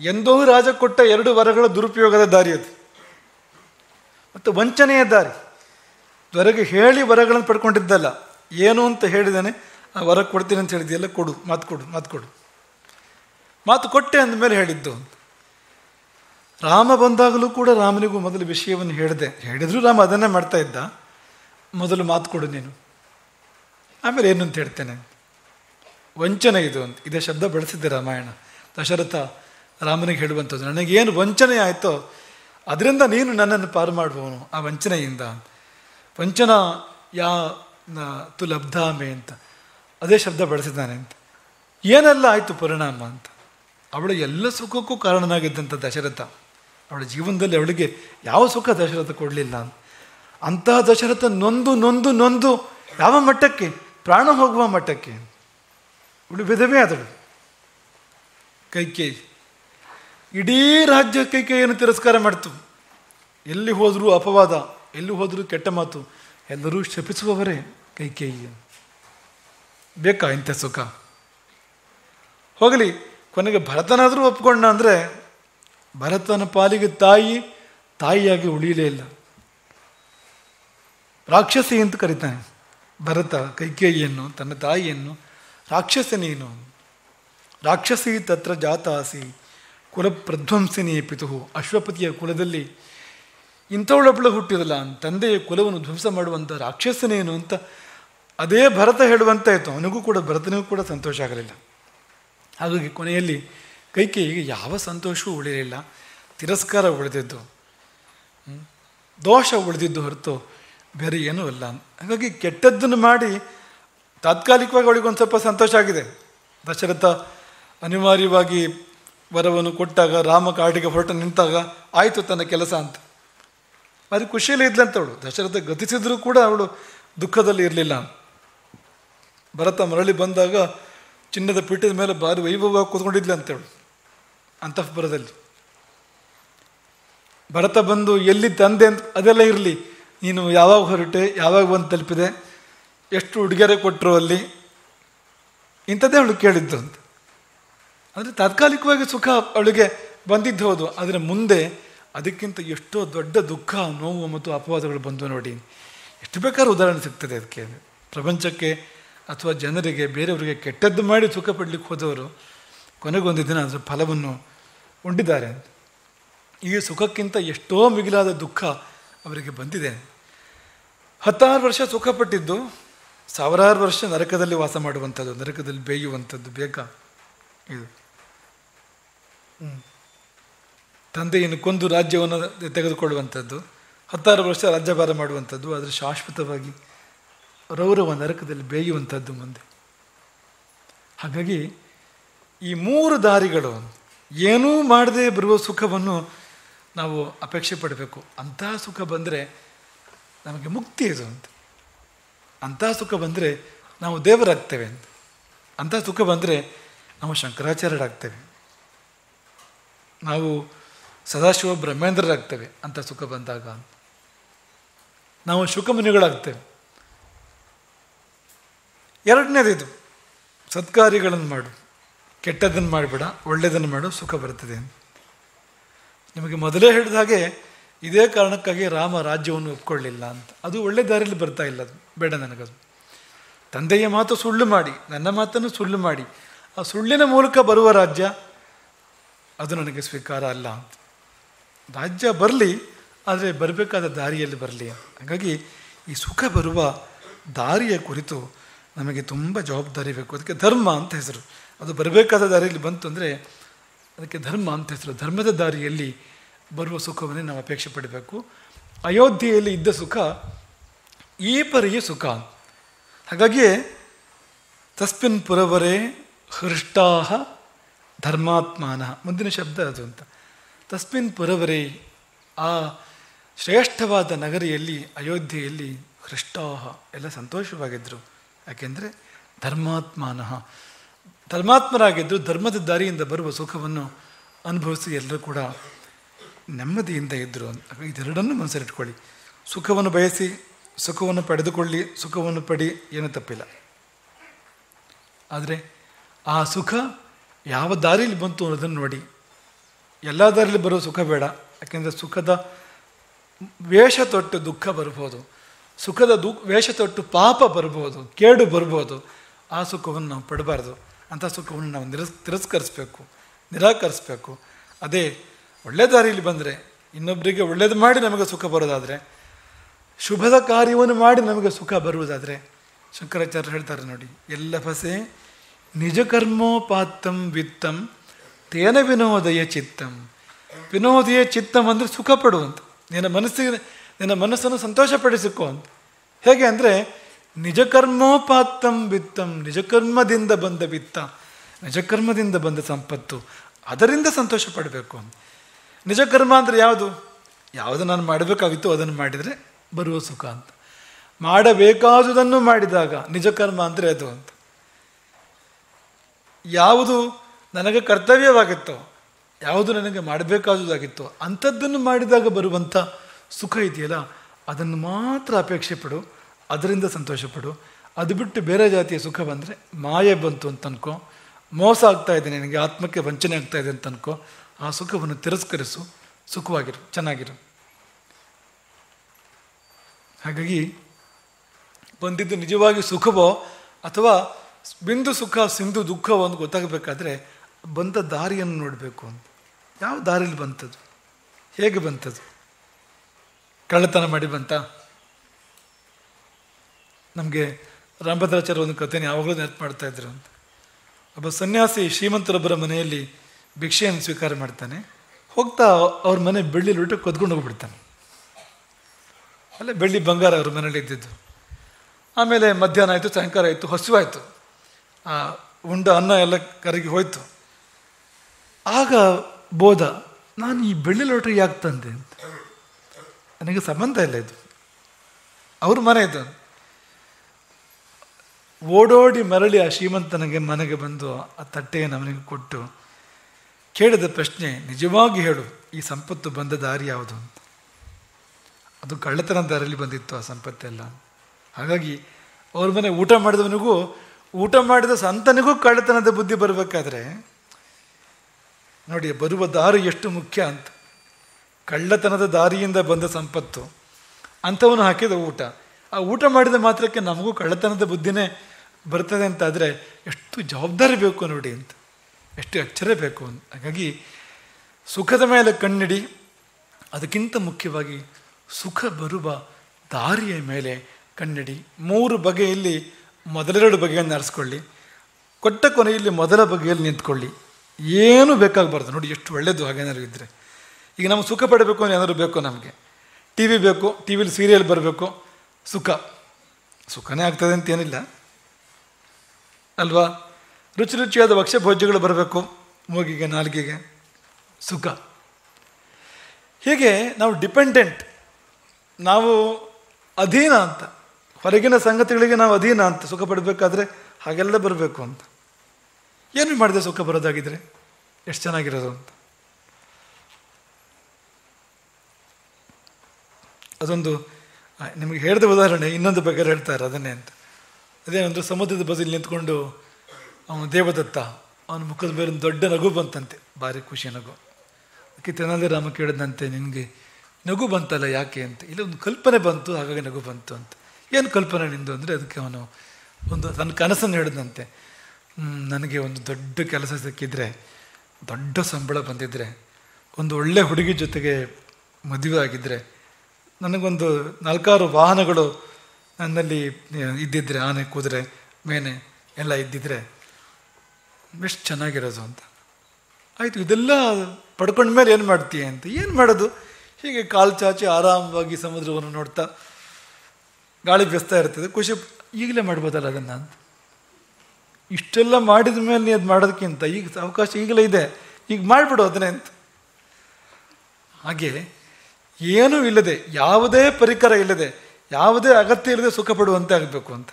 ಎಂದೋ ರಾಜ ಕೊಟ್ಟ ಎರಡು ವರಗಳ ದುರುಪಯೋಗದ ದಾರಿ ಅದು. ಮತ್ತು ವಂಚನೆಯ ದಾರಿ. ದೊರೆಗೆ ಹೇಳಿ ವರಗಳನ್ನು ಪಡ್ಕೊಂಡಿದ್ದಲ್ಲ. ಏನು ಅಂತ ಹೇಳಿದ್ದಾನೆ ಆ ವರ ಕೊಡ್ತೀನಿ ಅಂತ ಹೇಳಿದೆಯಲ್ಲ, ಕೊಡು, ಮಾತು ಕೊಡು ಮಾತು ಕೊಡು. ಮಾತು ಕೊಟ್ಟೆ ಅಂದಮೇಲೆ ಹೇಳಿದ್ದು ಅಂತ. ರಾಮ ಬಂದಾಗಲೂ ಕೂಡ ರಾಮನಿಗೂ ಮೊದಲು ವಿಷಯವನ್ನು ಹೇಳಿದೆ. ಹೇಳಿದ್ರು ರಾಮ ಅದನ್ನೇ ಮಾಡ್ತಾ ಇದ್ದ. ಮೊದಲು ಮಾತು ಕೊಡು ನೀನು. ಆಮೇಲೆ ಏನು ಅಂತ ಹೇಳ್ತೇನೆ. ವಂಚನೆ ಇದು ಅಂತ. ಇದೇ ಶಬ್ದ ಬಳಸಿದ್ದೆ ರಾಮಾಯಣ. ದಶರಥ ರಾಮನಿಗೆ ಹೇಳುವಂಥದ್ದು, ನನಗೇನು ವಂಚನೆ ಆಯಿತೋ, ಅದರಿಂದ ನೀನು ನನ್ನನ್ನು ಪಾರು ಮಾಡುವವನು ಆ ವಂಚನೆಯಿಂದ. ವಂಚನ ಯಾ ತು ಲಬ್ಧಾಮೆ ಅಂತ. ಅದೇ ಶಬ್ದ ಬಳಸಿದ್ದಾನೆ ಅಂತ. ಏನೆಲ್ಲ ಆಯಿತು ಪರಿಣಾಮ ಅಂತ. ಅವಳು ಎಲ್ಲ ಸುಖಕ್ಕೂ ಕಾರಣನಾಗಿದ್ದಂಥ ದಶರಥ. ಅವಳ ಜೀವನದಲ್ಲಿ ಅವಳಿಗೆ ಯಾವ ಸುಖ ದಶರಥ ಕೊಡಲಿಲ್ಲ. ಅಂತಹ ದಶರಥ ನೊಂದು ನೊಂದು ನೊಂದು ಯಾವ ಮಟ್ಟಕ್ಕೆ? ಪ್ರಾಣ ಹೋಗುವ ಮಟ್ಟಕ್ಕೆ. ಇವಳು ವಿಧವೇ ಆದಳು. ಕೈಕೇಯಿ, ಇಡೀ ರಾಜ್ಯ ಕೈಕೇಯನ್ನು ತಿರಸ್ಕಾರ ಮಾಡ್ತು. ಎಲ್ಲಿ ಹೋದರೂ ಅಪವಾದ, ಎಲ್ಲಿ ಹೋದರೂ ಕೆಟ್ಟ ಮಾತು, ಎಲ್ಲರೂ ಶಪಿಸುವವರೇ ಕೈಕೇಯಿ. ಬೇಕಾ ಇಂಥ ಸುಖ? ಹೋಗಲಿ, ಕೊನೆಗೆ ಭರತನಾದರೂ ಒಪ್ಕೊಂಡ ಅಂದರೆ ಭರತನ ಪಾಲಿಗೆ ತಾಯಿ, ತಾಯಿಯಾಗಿ ಉಳಿಯಲೇ ಇಲ್ಲ. ರಾಕ್ಷಸಿ ಅಂತ ಕರೀತಾನೆ. ಭರತ, ಕೈಕೇಯಿಯನ್ನು, ತನ್ನ ತಾಯಿಯನ್ನು ರಾಕ್ಷಸನೇನು ರಾಕ್ಷಸಿ ತತ್ರ ಜಾತಾಸಿ ಕುಲ ಪ್ರಧ್ವಂಸಿನಿ ಪಿತು ಅಶ್ವಪತಿಯ ಕುಲದಲ್ಲಿ ಇಂಥವಳೊಬ್ಬಳು ಹುಟ್ಟಿರಲ್ಲ, ತಂದೆಯ ಕುಲವನ್ನು ಧ್ವಂಸ ಮಾಡುವಂಥ ರಾಕ್ಷಸನೇನು ಅಂತ ಅದೇ ಭರತ ಹೇಳುವಂತಾಯಿತು. ಅವನಿಗೂ ಕೂಡ ಭರತನಿಗೂ ಕೂಡ ಸಂತೋಷ ಆಗಲಿಲ್ಲ. ಹಾಗಾಗಿ ಕೊನೆಯಲ್ಲಿ ಕೈಕೇಯಿಗೆ ಯಾವ ಸಂತೋಷವೂ ಉಳಿಯಲಿಲ್ಲ ತಿರಸ್ಕಾರ ಉಳಿದಿದ್ದು? ದೋಷ ಉಳಿದಿದ್ದು ಹೊರತು ಬೇರೆ ಏನೂ ಅಲ್ಲ ಹಾಗಾಗಿ ಕೆಟ್ಟದ್ದನ್ನು ಮಾಡಿ ತಾತ್ಕಾಲಿಕವಾಗಿ ಅವಳಿಗೆ ಒಂದು ಸ್ವಲ್ಪ ಸಂತೋಷ ಆಗಿದೆ. ದಶರಥ ಅನಿವಾರ್ಯವಾಗಿ ವರವನ್ನು ಕೊಟ್ಟಾಗ, ರಾಮ ಕಾಡಿಗೆ ಹೊರಟು ನಿಂತಾಗ ಆಯಿತು ತನ್ನ ಕೆಲಸ ಅಂತ. ಅದು ಖುಷಿಯಲ್ಲಿ ಇದ್ಲಂತ ಅವಳು. ದಶರಥ ಗತಿಸಿದ್ರೂ ಕೂಡ ಅವಳು ದುಃಖದಲ್ಲಿ ಇರಲಿಲ್ಲ. ಭರತ ಮರಳಿ ಬಂದಾಗ ಚಿನ್ನದ ಪೀಠದ ಮೇಲೆ ಭಾರಿ ವೈಭವವಾಗಿ ಕೂತ್ಕೊಂಡಿದ್ಲು ಅಂತೇಳು ಅಂತಃಪುರದಲ್ಲಿ. ಭರತ ಬಂದು ಎಲ್ಲಿ ತಂದೆ ಅಂತ ಅದೆಲ್ಲ ಇರಲಿ. ನೀನು ಯಾವಾಗ ಹೊರಟೆ, ಯಾವಾಗ ಬಂದು ತಲುಪಿದೆ, ಎಷ್ಟು ಉಡುಗೊರೆ ಕೊಟ್ಟರು ಅಲ್ಲಿ? ಇಂಥದ್ದೇ ಅವಳು ಕೇಳಿದ್ದು ಅಂತ. ಅಂದರೆ ತಾತ್ಕಾಲಿಕವಾಗಿ ಸುಖ ಅವಳಿಗೆ ಬಂದಿದ್ದು ಹೌದು. ಆದರೆ ಮುಂದೆ ಅದಕ್ಕಿಂತ ಎಷ್ಟೋ ದೊಡ್ಡ ದುಃಖ, ನೋವು ಮತ್ತು ಅಪವಾದಗಳು ಬಂದು ನೋಡಿ. ಎಷ್ಟು ಬೇಕಾದ್ರೂ ಉದಾಹರಣೆ ಸಿಗ್ತದೆ ಅದಕ್ಕೆ. ಪ್ರಪಂಚಕ್ಕೆ ಅಥವಾ ಜನರಿಗೆ, ಬೇರೆಯವರಿಗೆ ಕೆಟ್ಟದ್ದು ಮಾಡಿ ಸುಖ ಪಡಲಿಕ್ಕೆ ಹೋದವರು ಕೊನೆಗೊಂದು ದಿನ ಅದರ ಫಲವನ್ನು ಉಂಡಿದ್ದಾರೆ ಈ ಸುಖಕ್ಕಿಂತ ಎಷ್ಟೋ ಮಿಗಿಲಾದ ದುಃಖ ಅವರಿಗೆ ಬಂದಿದೆ ಹತ್ತಾರು ವರ್ಷ ಸುಖಪಟ್ಟಿದ್ದು, ಸಾವಿರಾರು ವರ್ಷ ನರಕದಲ್ಲಿ ವಾಸ ಮಾಡುವಂಥದ್ದು, ನರಕದಲ್ಲಿ ಬೇಯುವಂಥದ್ದು ಬೇಗ ಇದು. ತಂದೆಯನ್ನು ಕೊಂದು ರಾಜ್ಯವನ್ನು ತೆಗೆದುಕೊಳ್ಳುವಂಥದ್ದು, ಹತ್ತಾರು ವರ್ಷ ರಾಜ್ಯಭಾರ ಮಾಡುವಂಥದ್ದು, ಆದರೆ ಶಾಶ್ವತವಾಗಿ ರೌರವ ನರಕದಲ್ಲಿ ಬೇಯುವಂಥದ್ದು ಮುಂದೆ. ಹಾಗಾಗಿ ಈ ಮೂರು ದಾರಿಗಳು ಏನೂ ಮಾಡದೆ ಬರುವ ಸುಖವನ್ನು ನಾವು ಅಪೇಕ್ಷೆ ಪಡಬೇಕು. ಅಂತಹ ಸುಖ ಬಂದರೆ ನಮಗೆ ಮುಕ್ತಿ ಇದು ಅಂತ. ಅಂತಹ ಸುಖ ಬಂದರೆ ನಾವು ದೇವರಾಗ್ತೇವೆ ಅಂತ. ಅಂತಹ ಸುಖ ಬಂದರೆ ನಾವು ಶಂಕರಾಚಾರ್ಯರಾಗ್ತೇವೆ. ನಾವು ಸದಾಶಿವ ಬ್ರಹ್ಮೇಂದ್ರರಾಗ್ತೇವೆ ಅಂತ ಸುಖ ಬಂದಾಗ ಅಂತ. ನಾವು ಶುಕಮುನಿಗಳಾಗ್ತೇವೆ. ಎರಡನೇದು ಸತ್ಕಾರ್ಯಗಳನ್ನು ಮಾಡು. ಕೆಟ್ಟದ್ದನ್ನು ಮಾಡಿಬಿಡ ಒಳ್ಳೆಯದನ್ನು ಮಾಡು, ಸುಖ ಬರ್ತದೆ ಅಂತ. ನಿಮಗೆ ಮೊದಲೇ ಹೇಳಿದ ಹಾಗೆ ಇದೇ ಕಾರಣಕ್ಕಾಗಿ ರಾಮ ರಾಜ್ಯವನ್ನು ಒಪ್ಕೊಳ್ಳಿಲ್ಲ ಅಂತ. ಅದು ಒಳ್ಳೆ ದಾರಿಯಲ್ಲಿ ಬರ್ತಾ ಇಲ್ಲ ಅದು. ಬೇಡ ನನಗದು. ತಂದೆಯ ಮಾತು ಸುಳ್ಳು ಮಾಡಿ, ನನ್ನ ಮಾತನ್ನು ಸುಳ್ಳು ಮಾಡಿ, ಆ ಸುಳ್ಳಿನ ಮೂಲಕ ಬರುವ ರಾಜ್ಯ ಅದು ನನಗೆ ಸ್ವೀಕಾರ ಅಲ್ಲ ಅಂತ. ರಾಜ್ಯ ಬರಲಿ, ಆದರೆ ಬರಬೇಕಾದ ದಾರಿಯಲ್ಲಿ ಬರಲಿ. ಹಾಗಾಗಿ ಈ ಸುಖ ಬರುವ ದಾರಿಯ ಕುರಿತು ನಮಗೆ ತುಂಬ ಜವಾಬ್ದಾರಿ ಬೇಕು. ಅದಕ್ಕೆ ಧರ್ಮ ಅಂತ ಹೆಸರು. ಅದು ಬರಬೇಕಾದ ದಾರಿಯಲ್ಲಿ ಬಂತು ಅಂದರೆ ಅದಕ್ಕೆ ಧರ್ಮ ಅಂತ ಹೆಸರು. ಧರ್ಮದ ದಾರಿಯಲ್ಲಿ ಬರುವ ಸುಖವನ್ನೇ ನಾವು ಅಪೇಕ್ಷೆ ಪಡಬೇಕು. ಅಯೋಧ್ಯೆಯಲ್ಲಿ ಇದ್ದ ಸುಖ ಈ ಪರಿಯ ಸುಖ. ಹಾಗಾಗಿಯೇ ತಸ್ಮಿನ್ ಪುರವರೇ ಹೃಷ್ಟಾಹ ಧರ್ಮಾತ್ಮಾನ. ಮುಂದಿನ ಶಬ್ದ ಅದು ಅಂತ. ತಸ್ಮಿನ್ ಪುರವರೇ ಆ ಶ್ರೇಷ್ಠವಾದ ನಗರಿಯಲ್ಲಿ, ಅಯೋಧ್ಯೆಯಲ್ಲಿ ಹೃಷ್ಟಾಹ. ಎಲ್ಲ ಸಂತೋಷವಾಗಿದ್ದರು ಯಾಕೆಂದರೆ ಧರ್ಮಾತ್ಮಾನ. ಧರ್ಮಾತ್ಮರಾಗಿದ್ದರು ಧರ್ಮದ ದಾರಿಯಿಂದ ಬರುವ ಸುಖವನ್ನು ಅನುಭವಿಸಿ ಎಲ್ಲರೂ ಕೂಡ ನೆಮ್ಮದಿಯಿಂದ ಇದ್ದರು ಇದೆರಡನ್ನೂ ಮನಸ್ಸಲ್ಲಿಟ್ಕೊಳ್ಳಿ. ಸುಖವನ್ನು ಬಯಸಿ, ಸುಖವನ್ನು ಪಡೆದುಕೊಳ್ಳಿ, ಸುಖವನ್ನು ಪಡಿ ಏನು ತಪ್ಪಿಲ್ಲ. ಆದರೆ ಆ ಸುಖ ಯಾವ ದಾರಿಯಲ್ಲಿ ಬಂತು ಅನ್ನೋದನ್ನು ನೋಡಿ. ಎಲ್ಲ ದಾರಿಯಲ್ಲಿ ಬರೋ ಸುಖ ಬೇಡ. ಯಾಕೆಂದರೆ ಸುಖದ ವೇಷ ತೊಟ್ಟು ದುಃಖ ಬರ್ಬೋದು ಸುಖದ ದು ವೇಷ ತೊಟ್ಟು ಪಾಪ ಬರ್ಬೋದು ಕೇಡು ಬರ್ಬೋದು ಆ ಸುಖವನ್ನು ನಾವು ಪಡಬಾರ್ದು. ಅಂಥ ಸುಖವನ್ನು ನಾವು ನಿರಸ್, ತಿರಸ್ಕರಿಸ್ಬೇಕು, ನಿರಾಕರಿಸ್ಬೇಕು. ಅದೇ ಒಳ್ಳೆ ದಾರಿಯಲ್ಲಿ ಬಂದರೆ ಇನ್ನೊಬ್ಬರಿಗೆ ಒಳ್ಳೇದು ಮಾಡಿ ನಮಗೆ ಸುಖ ಬರೋದಾದರೆ, ಶುಭದ ಕಾರ್ಯವನ್ನು ಮಾಡಿ ನಮಗೆ ಸುಖ ಬರುವುದಾದರೆ ಶಂಕರಾಚಾರ್ಯ ಹೇಳ್ತಾರೆ ನೋಡಿ, ಎಲ್ಲ ಫಸೆ ನಿಜ ಕರ್ಮೋಪಾತ್ತಂ ವಿತ್ತಂ ತೇನ ವಿನೋದಯ ಚಿತ್ತಂ. ವಿನೋದಯ ಚಿತ್ತಂ ಅಂದರೆ ಸುಖ ಪಡುವಂತ, ನಿನ್ನ ಮನಸ್ಸಿಗೆ, ನಿನ್ನ ಮನಸ್ಸನ್ನು ಸಂತೋಷಪಡಿಸಿಕೋ ಅಂತ ಹೇಗೆ ಅಂದರೆ ನಿಜ ಬಿತ್ತಂ ವಿತ್ತಂ ನಿಜ ಕರ್ಮದಿಂದ ಬಂದ ವಿತ್ತ, ನಿಜಕರ್ಮದಿಂದ ಬಂದ ಸಂಪತ್ತು, ಅದರಿಂದ ಸಂತೋಷ ಪಡಬೇಕು. ನಿಜಕರ್ಮ ನಿಜ ಕರ್ಮ ಅಂದರೆ ಯಾವುದು? ಯಾವುದು ನಾನು ಮಾಡಬೇಕಾಗಿತ್ತು ಅದನ್ನು ಮಾಡಿದರೆ ಬರುವ ಸುಖ ಅಂತ. ಮಾಡಬೇಕಾದುದನ್ನು ಮಾಡಿದಾಗ ನಿಜಕರ್ಮ ಅಂದರೆ ಅದು ಅಂತ. ಯಾವುದು ನನಗೆ ಕರ್ತವ್ಯವಾಗಿತ್ತೋ, ಯಾವುದು ನನಗೆ ಮಾಡಬೇಕಾದುದಾಗಿತ್ತೋ, ಅಂಥದ್ದನ್ನು ಮಾಡಿದಾಗ ಬರುವಂಥ ಸುಖ ಇದೆಯಲ್ಲ? ಅದನ್ನು ಮಾತ್ರ ಅಪೇಕ್ಷೆ ಪಡು. ಅದರಿಂದ ಸಂತೋಷಪಡು. ಅದು ಬಿಟ್ಟು ಬೇರೆ ಜಾತಿಯ ಸುಖ ಬಂದರೆ ಮಾಯೆ ಬಂತು ಅಂತ ಅನ್ಕೋ ಮೋಸ ಆಗ್ತಾ ಇದೆ ನಿನಗೆ, ಆತ್ಮಕ್ಕೆ ವಂಚನೆ ಆಗ್ತಾ ಇದೆ ಅಂತ ಅನ್ಕೋ ಆ ಸುಖವನ್ನು ತಿರಸ್ಕರಿಸು. ಸುಖವಾಗಿರು, ಚೆನ್ನಾಗಿರು. ಹಾಗಾಗಿ ಬಂದಿದ್ದು ನಿಜವಾಗಿ ಸುಖವೋ ಅಥವಾ ಬಿಂದು ಸುಖ, ಸಿಂಧು ದುಃಖವೋ ಅಂತ ಗೊತ್ತಾಗಬೇಕಾದ್ರೆ ಬಂದ ದಾರಿಯನ್ನು ನೋಡಬೇಕು ಅಂತ. ಯಾವ ದಾರಿಯಲ್ಲಿ ಬಂತದ್ದು ಹೇಗೆ ಬಂತದ್ದು ಕಳ್ಳತನ ಮಾಡಿ ಬಂತ? ನಮಗೆ ರಾಮಭದ್ರಾಚಾರ್ಯ ಒಂದು ಕಥೆನ ಯಾವಾಗಲೂ ನೆನಪು ಮಾಡ್ತಾ ಇದ್ರು ಅಂತ. ಒಬ್ಬ ಸನ್ಯಾಸಿ ಶ್ರೀಮಂತರೊಬ್ಬರ ಮನೆಯಲ್ಲಿ ಭಿಕ್ಷೆಯನ್ನು ಸ್ವೀಕಾರ ಮಾಡ್ತಾನೆ. ಹೋಗ್ತಾ ಅವ್ರ ಮನೆ ಬೆಳ್ಳಿ ಲೂಟ ಕೊದ್ಕೊಂಡು ಹೋಗ್ಬಿಡ್ತಾನೆ. ಅಲ್ಲೇ ಬೆಳ್ಳಿ ಬಂಗಾರ ಅವ್ರ ಮನೇಲಿ ಇದ್ದಿದ್ದು. ಆಮೇಲೆ ಮಧ್ಯಾಹ್ನ ಆಯಿತು, ಸಾಯಂಕಾಲ ಆಯಿತು ಹಸಿವಾಯಿತು ಆ ಉಂಡ, ಅನ್ನ ಎಲ್ಲ ಕರಗಿ ಹೋಯ್ತು. ಆಗ ಬೋಧ, ನಾನು ಈ ಬೆಳ್ಳಿ ಲೋಟ್ರಿ ಯಾಕೆ ತಂದೆ ಅಂತ. ನನಗೆ ಸಂಬಂಧ ಇಲ್ಲ ಇದು. ಅವ್ರ ಮನೆ ಇದು. ಓಡೋಡಿ ಮರಳಿ ಆ ಶ್ರೀಮಂತನಿಗೆ ಮನೆಗೆ ಬಂದು ಆ ತಟ್ಟೆಯನ್ನು ಅವನಿಗೆ ಕೊಟ್ಟು, ಕೇಳಿದ ಪ್ರಶ್ನೆ, ನಿಜವಾಗಿ ಹೇಳು, ಈ ಸಂಪತ್ತು ಬಂದ ದಾರಿ ಯಾವುದು ಅಂತ. ಅದು ಕಳ್ಳತನ ದಾರಿಯಲ್ಲಿ ಬಂದಿತ್ತು ಆ ಸಂಪತ್ತೆಲ್ಲ. ಹಾಗಾಗಿ ಅವ್ರ ಮನೆ ಊಟ ಮಾಡಿದವನಿಗೂ, ಊಟ ಮಾಡಿದ ಸಂತನಿಗೂ ಕಳ್ಳತನದ ಬುದ್ಧಿ ಬರಬೇಕಾದ್ರೆ, ನೋಡಿ, ಬರುವ ದಾರಿ ಎಷ್ಟು ಮುಖ್ಯ ಅಂತ. ಕಳ್ಳತನದ ದಾರಿಯಿಂದ ಬಂದ ಸಂಪತ್ತು ಅಂಥವನು ಹಾಕಿದ ಊಟ. ಆ ಊಟ ಮಾಡಿದ ಮಾತ್ರಕ್ಕೆ ನಮಗೂ ಕಳ್ಳತನದ ಬುದ್ಧಿನೇ ಬರ್ತದೆ ಅಂತಾದರೆ ಎಷ್ಟು ಜವಾಬ್ದಾರಿ ಬೇಕು ನೋಡಿ ಅಂತ, ಎಷ್ಟು ಎಚ್ಚರ ಬೇಕು ಅಂತ. ಹಾಗಾಗಿ ಸುಖದ ಮೇಲೆ ಕಣ್ಣಿಡಿ, ಅದಕ್ಕಿಂತ ಮುಖ್ಯವಾಗಿ ಸುಖ ಬರುವ ದಾರಿಯ ಮೇಲೆ ಕಣ್ಣಿಡಿ. ಮೂರು ಬಗೆಯಲ್ಲಿ ಮೊದಲೆರಡು ಬಗೆಯನ್ನು ಆರಿಸ್ಕೊಳ್ಳಿ. ಕೊಟ್ಟ ಕೊನೆಯಲ್ಲಿ ಮೊದಲ ಬಗೆಯಲ್ಲಿ ನಿಂತ್ಕೊಳ್ಳಿ. ಏನು ಬೇಕಾಗಬಾರ್ದು ನೋಡಿ, ಎಷ್ಟು ಒಳ್ಳೆಯದು ಹಾಗೇನಾದ್ರು ಇದ್ದರೆ ಈಗ ನಮ್ಗೆ ಸುಖ ಪಡಬೇಕು ಅಂದ್ರೆ ಏನಾದ್ರು ಬೇಕು ನಮಗೆ. ಟಿ ವಿ ಬೇಕು ಟಿ ವಿಲಿ ಸೀರಿಯಲ್ ಬರಬೇಕು. ಸುಖ. ಸುಖನೇ ಆಗ್ತದೆ ಅಂತ ಏನಿಲ್ಲ. ಅಲ್ವಾ? ರುಚಿ ರುಚಿಯಾದ ಭಕ್ಷ್ಯ ಭೋಜ್ಯಗಳು ಬರಬೇಕು, ಮೂಗಿಗೆ, ನಾಲ್ಗೆಗೆ. ಸುಖ. ಹೀಗೆ ನಾವು ಡಿಪೆಂಡೆಂಟ್, ನಾವು ಅಧೀನ ಅಂತ. ಹೊರಗಿನ ಸಂಗತಿಗಳಿಗೆ ನಾವು ಅಧೀನ ಅಂತ. ಸುಖ ಪಡಬೇಕಾದ್ರೆ ಹಾಗೆಲ್ಲ ಬರಬೇಕು ಅಂತ. ಏನು ಮಾಡಿದೆ ಸುಖ ಬರೋದಾಗಿದ್ರೆ? ಎಷ್ಟು ಚೆನ್ನಾಗಿರೋದು ಅಂತ. ಅದೊಂದು ನಿಮಗೆ ಹೇಳಿದ ಉದಾಹರಣೆ, ಇನ್ನೊಂದು ಬಗ್ಗೆ ಹೇಳ್ತಾರೆ ಅದನ್ನೇ ಅಂತ. ಅದೇನಂದ್ರೆ ಸಮುದ್ರದ ಬದಿಲಿ ನಿಂತ್ಕೊಂಡು ಅವನು ದೇವದತ್ತ, ಅವನ ಮುಖದ ಮೇಲೆ ದೊಡ್ಡ ನಗು ಬಂತಂತೆ, ಭಾರಿ ಖುಷಿ ನಗು. ಅದಕ್ಕೆ ತೆನಾಲಿ ರಾಮ ಕೇಳಿದಂತೆ, ನಿನಗೆ ನಗು ಬಂತಲ್ಲ ಯಾಕೆ ಅಂತ. ಇಲ್ಲಿ ಒಂದು ಕಲ್ಪನೆ ಬಂತು, ಹಾಗಾಗಿ ನಗು ಬಂತು ಅಂತ. ಏನು ಕಲ್ಪನೆ ನಿಂದು ಅಂದರೆ ಅದಕ್ಕೆ ಅವನು ಒಂದು ತನ್ನ ಕನಸನ್ನು ಹೇಳಿದಂತೆ. ನನಗೆ ಒಂದು ದೊಡ್ಡ ಕೆಲಸ ಸಿಕ್ಕಿದ್ರೆ, ದೊಡ್ಡ ಸಂಬಳ ಬಂದಿದ್ದರೆ ಒಂದು ಒಳ್ಳೆ ಹುಡುಗಿ ಜೊತೆಗೆ ಮದುವೆ ಆಗಿದ್ದರೆ ನನಗೊಂದು ನಾಲ್ಕಾರು ವಾಹನಗಳು ನನ್ನಲ್ಲಿ ಇದ್ದಿದ್ರೆ, ಆನೆ ಕುದುರೆ, ಮೇನೆ ಎಲ್ಲ ಇದ್ದಿದ್ರೆ ಎಷ್ಟು ಚೆನ್ನಾಗಿರೋದು ಅಂತ. ಆಯಿತು, ಇದೆಲ್ಲ ಪಡ್ಕೊಂಡ ಮೇಲೆ ಏನು ಮಾಡ್ತೀಯ ಅಂತ. ಏನು ಮಾಡೋದು? ಹೀಗೆ ಕಾಲು ಚಾಚಿ ಆರಾಮವಾಗಿ ಸಮುದ್ರವನ್ನು ನೋಡ್ತಾ ಗಾಳಿ ಬೆಸ್ತಾ ಇರ್ತದೆ. ಖುಷಿ ಈಗಲೇ ಮಾಡ್ಬೋದಲ್ಲ ಅದನ್ನು ಅಂತ. ಇಷ್ಟೆಲ್ಲ ಮಾಡಿದ ಮೇಲೆ ಅದು ಮಾಡೋದಕ್ಕಿಂತ ಈಗ ಅವಕಾಶ ಈಗಲೇ ಇದೆ. ಈಗ ಮಾಡಿಬಿಡು ಅದನ್ನೇ ಅಂತ. ಹಾಗೆ ಏನೂ ಇಲ್ಲದೆ, ಯಾವುದೇ ಪರಿಕರ ಇಲ್ಲದೆ ಯಾವುದೇ ಅಗತ್ಯ ಇಲ್ಲದೆ ಸುಖ ಪಡುವಂತೆ ಆಗಬೇಕು ಅಂತ.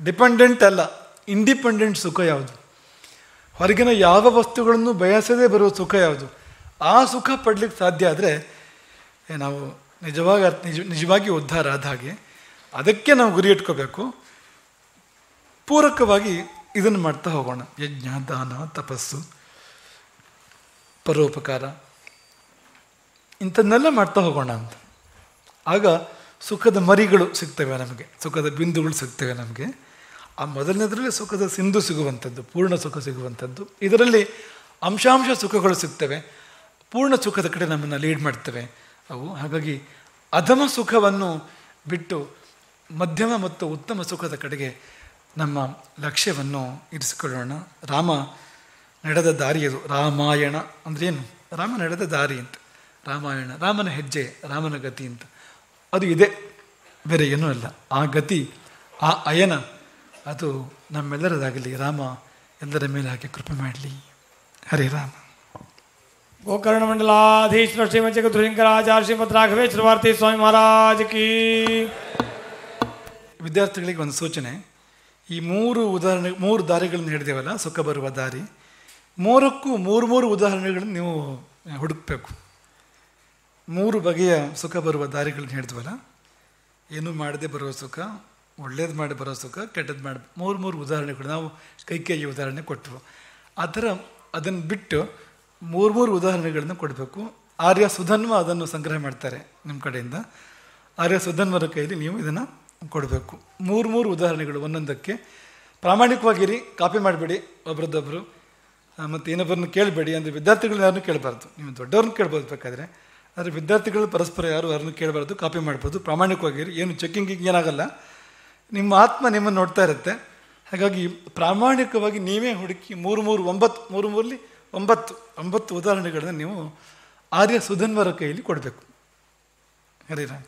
ಡಿಪೆಂಡೆಂಟ್ ಅಲ್ಲ ಇಂಡಿಪೆಂಡೆಂಟ್ ಸುಖ ಯಾವುದು? ಹೊರಗಿನ ಯಾವ ವಸ್ತುಗಳನ್ನು ಬಯಸದೇ ಬರುವ ಸುಖ ಯಾವುದು? ಆ ಸುಖ ಪಡಲಿಕ್ಕೆ ಸಾಧ್ಯ ಆದರೆ ನಾವು ನಿಜವಾಗಿ ನಿಜ, ನಿಜವಾಗಿ ಉದ್ಧಾರ ಆದ ಹಾಗೆ ಅದಕ್ಕೆ ನಾವು ಗುರಿ ಇಟ್ಕೋಬೇಕು. ಪೂರಕವಾಗಿ ಇದನ್ನು ಮಾಡ್ತಾ ಹೋಗೋಣ. ಯಜ್ಞ ದಾನ ತಪಸ್ಸು, ಪರೋಪಕಾರ ಇಂಥನ್ನೆಲ್ಲ ಮಾಡ್ತಾ ಹೋಗೋಣ ಅಂತ. ಆಗ ಸುಖದ ಮರಿಗಳು ಸಿಗ್ತವೆ ನಮಗೆ, ಸುಖದ ಬಿಂದುಗಳು ಸಿಗ್ತವೆ ನಮಗೆ. ಆ ಮೊದಲನೇದರಲ್ಲಿ ಸುಖದ ಸಿಂಧು ಸಿಗುವಂಥದ್ದು, ಪೂರ್ಣ ಸುಖ ಸಿಗುವಂಥದ್ದು. ಇದರಲ್ಲಿ ಅಂಶಾಂಶ ಸುಖಗಳು ಸಿಗ್ತವೆ, ಪೂರ್ಣ ಸುಖದ ಕಡೆ ನಮ್ಮನ್ನು ಲೀಡ್ ಮಾಡ್ತವೆ ಅವು. ಹಾಗಾಗಿ ಅಧಮ ಸುಖವನ್ನು ಬಿಟ್ಟು ಮಧ್ಯಮ ಮತ್ತು ಉತ್ತಮ ಸುಖದ ಕಡೆಗೆ ನಮ್ಮ ಲಕ್ಷ್ಯವನ್ನು ಇರಿಸಿಕೊಳ್ಳೋಣ. ರಾಮ ನಡೆದ ದಾರಿಯದು ರಾಮಾಯಣ ಅಂದ್ರೇನು ರಾಮ ನಡೆದ ದಾರಿ ಅಂತ. ರಾಮಾಯಣ, ರಾಮನ ಹೆಜ್ಜೆ, ರಾಮನ ಗತಿ ಅಂತ. ಅದು ಇದೆ. ಬೇರೆ ಏನೂ ಅಲ್ಲ. ಆ ಗತಿ ಆ ಅಯನ ಅದು ನಮ್ಮೆಲ್ಲರದಾಗಲಿ. ರಾಮ ಎಲ್ಲರ ಮೇಲೆ ಹಾಕಿ ಕೃಪೆ ಮಾಡಲಿ. ಹರೇ ರಾಮ. ಗೋಕರ್ಣ ಮಂಡಲಾಧೀಶ್ವರ ಶ್ರೀಮಂತ ಜಗದ್ರಿಂಗರಾಜಾರ್ ಶ್ರೀಮತ್ ರಾಘವೇಶ್ವರ ಭಾರತಿ ಸ್ವಾಮಿ ಮಹಾರಾಜ ಕೀ. ವಿದ್ಯಾರ್ಥಿಗಳಿಗೆ ಒಂದು ಸೂಚನೆ. ಈ ಮೂರು ಉದಾಹರಣೆ ಮೂರು ದಾರಿಗಳನ್ನು ಹಿಡಿದೇವಲ್ಲ ಸುಖ ಬರುವ ದಾರಿ. ಮೂರಕ್ಕೂ ಮೂರು ಮೂರು ಉದಾಹರಣೆಗಳನ್ನು ನೀವು ಹುಡುಕಬೇಕು. ಮೂರು ಬಗೆಯ ಸುಖ ಬರುವ ದಾರಿಗಳನ್ನ ಹೇಳ್ತವಲ್ಲ? ಏನೂ ಮಾಡದೆ ಬರುವ ಸುಖ, ಒಳ್ಳೇದು ಮಾಡಿ ಬರೋ ಸುಖ ಕೆಟ್ಟದ್ದು ಮಾಡಿ ಮೂರು ಮೂರು ಉದಾಹರಣೆಗಳು ನಾವು ಕೈ ಕೈಗೆ ಉದಾಹರಣೆ ಕೊಟ್ಟರು ಆ ಥರ ಅದನ್ನು ಬಿಟ್ಟು ಮೂರು ಮೂರು ಉದಾಹರಣೆಗಳನ್ನು ಕೊಡಬೇಕು. ಆರ್ಯ ಸುಧನ್ವ ಅದನ್ನು ಸಂಗ್ರಹ ಮಾಡ್ತಾರೆ ನಿಮ್ಮ ಕಡೆಯಿಂದ. ಆರ್ಯ ಸುಧನ್ವರ ಕೈಯಲ್ಲಿ ನೀವು ಇದನ್ನು ಕೊಡಬೇಕು. ಮೂರು ಮೂರು ಉದಾಹರಣೆಗಳು ಒಂದೊಂದಕ್ಕೆ. ಪ್ರಾಮಾಣಿಕವಾಗಿರಿ, ಕಾಪಿ ಮಾಡಬೇಡಿ ಒಬ್ರದ್ದೊಬ್ಬರು ಮತ್ತು ಇನ್ನೊಬ್ಬರನ್ನು ಕೇಳಬೇಡಿ. ಅಂದರೆ ವಿದ್ಯಾರ್ಥಿಗಳನ್ನ ಯಾರನ್ನೂ ಕೇಳಬಾರ್ದು. ನೀವು ದೊಡ್ಡವ್ರನ್ನ ಕೇಳ್ಬೋದು ಬೇಕಾದರೆ. ಆದರೆ ವಿದ್ಯಾರ್ಥಿಗಳು ಪರಸ್ಪರ ಯಾರು ಯಾರನ್ನು ಕೇಳಬಾರ್ದು ಕಾಪಿ ಮಾಡ್ಬೋದು. ಪ್ರಾಮಾಣಿಕವಾಗಿರಿ. ಏನು ಚೆಕ್ಕಿಂಗಿಗೆ ಏನಾಗಲ್ಲ. ನಿಮ್ಮ ಆತ್ಮ ನಿಮ್ಮನ್ನು ನೋಡ್ತಾ ಇರುತ್ತೆ. ಹಾಗಾಗಿ ಪ್ರಾಮಾಣಿಕವಾಗಿ ನೀವೇ ಹುಡುಕಿ ಮೂರು ಮೂರು ಒಂಬತ್ತು, ಮೂರು ಮೂರಲ್ಲಿ ಒಂಬತ್ತು ಒಂಬತ್ತು ಉದಾಹರಣೆಗಳನ್ನ ನೀವು ಆರ್ಯ ಸುಧನ್ವರ ಕೈಯಲ್ಲಿ ಕೊಡಬೇಕು. ಹರಿರಾಮ್.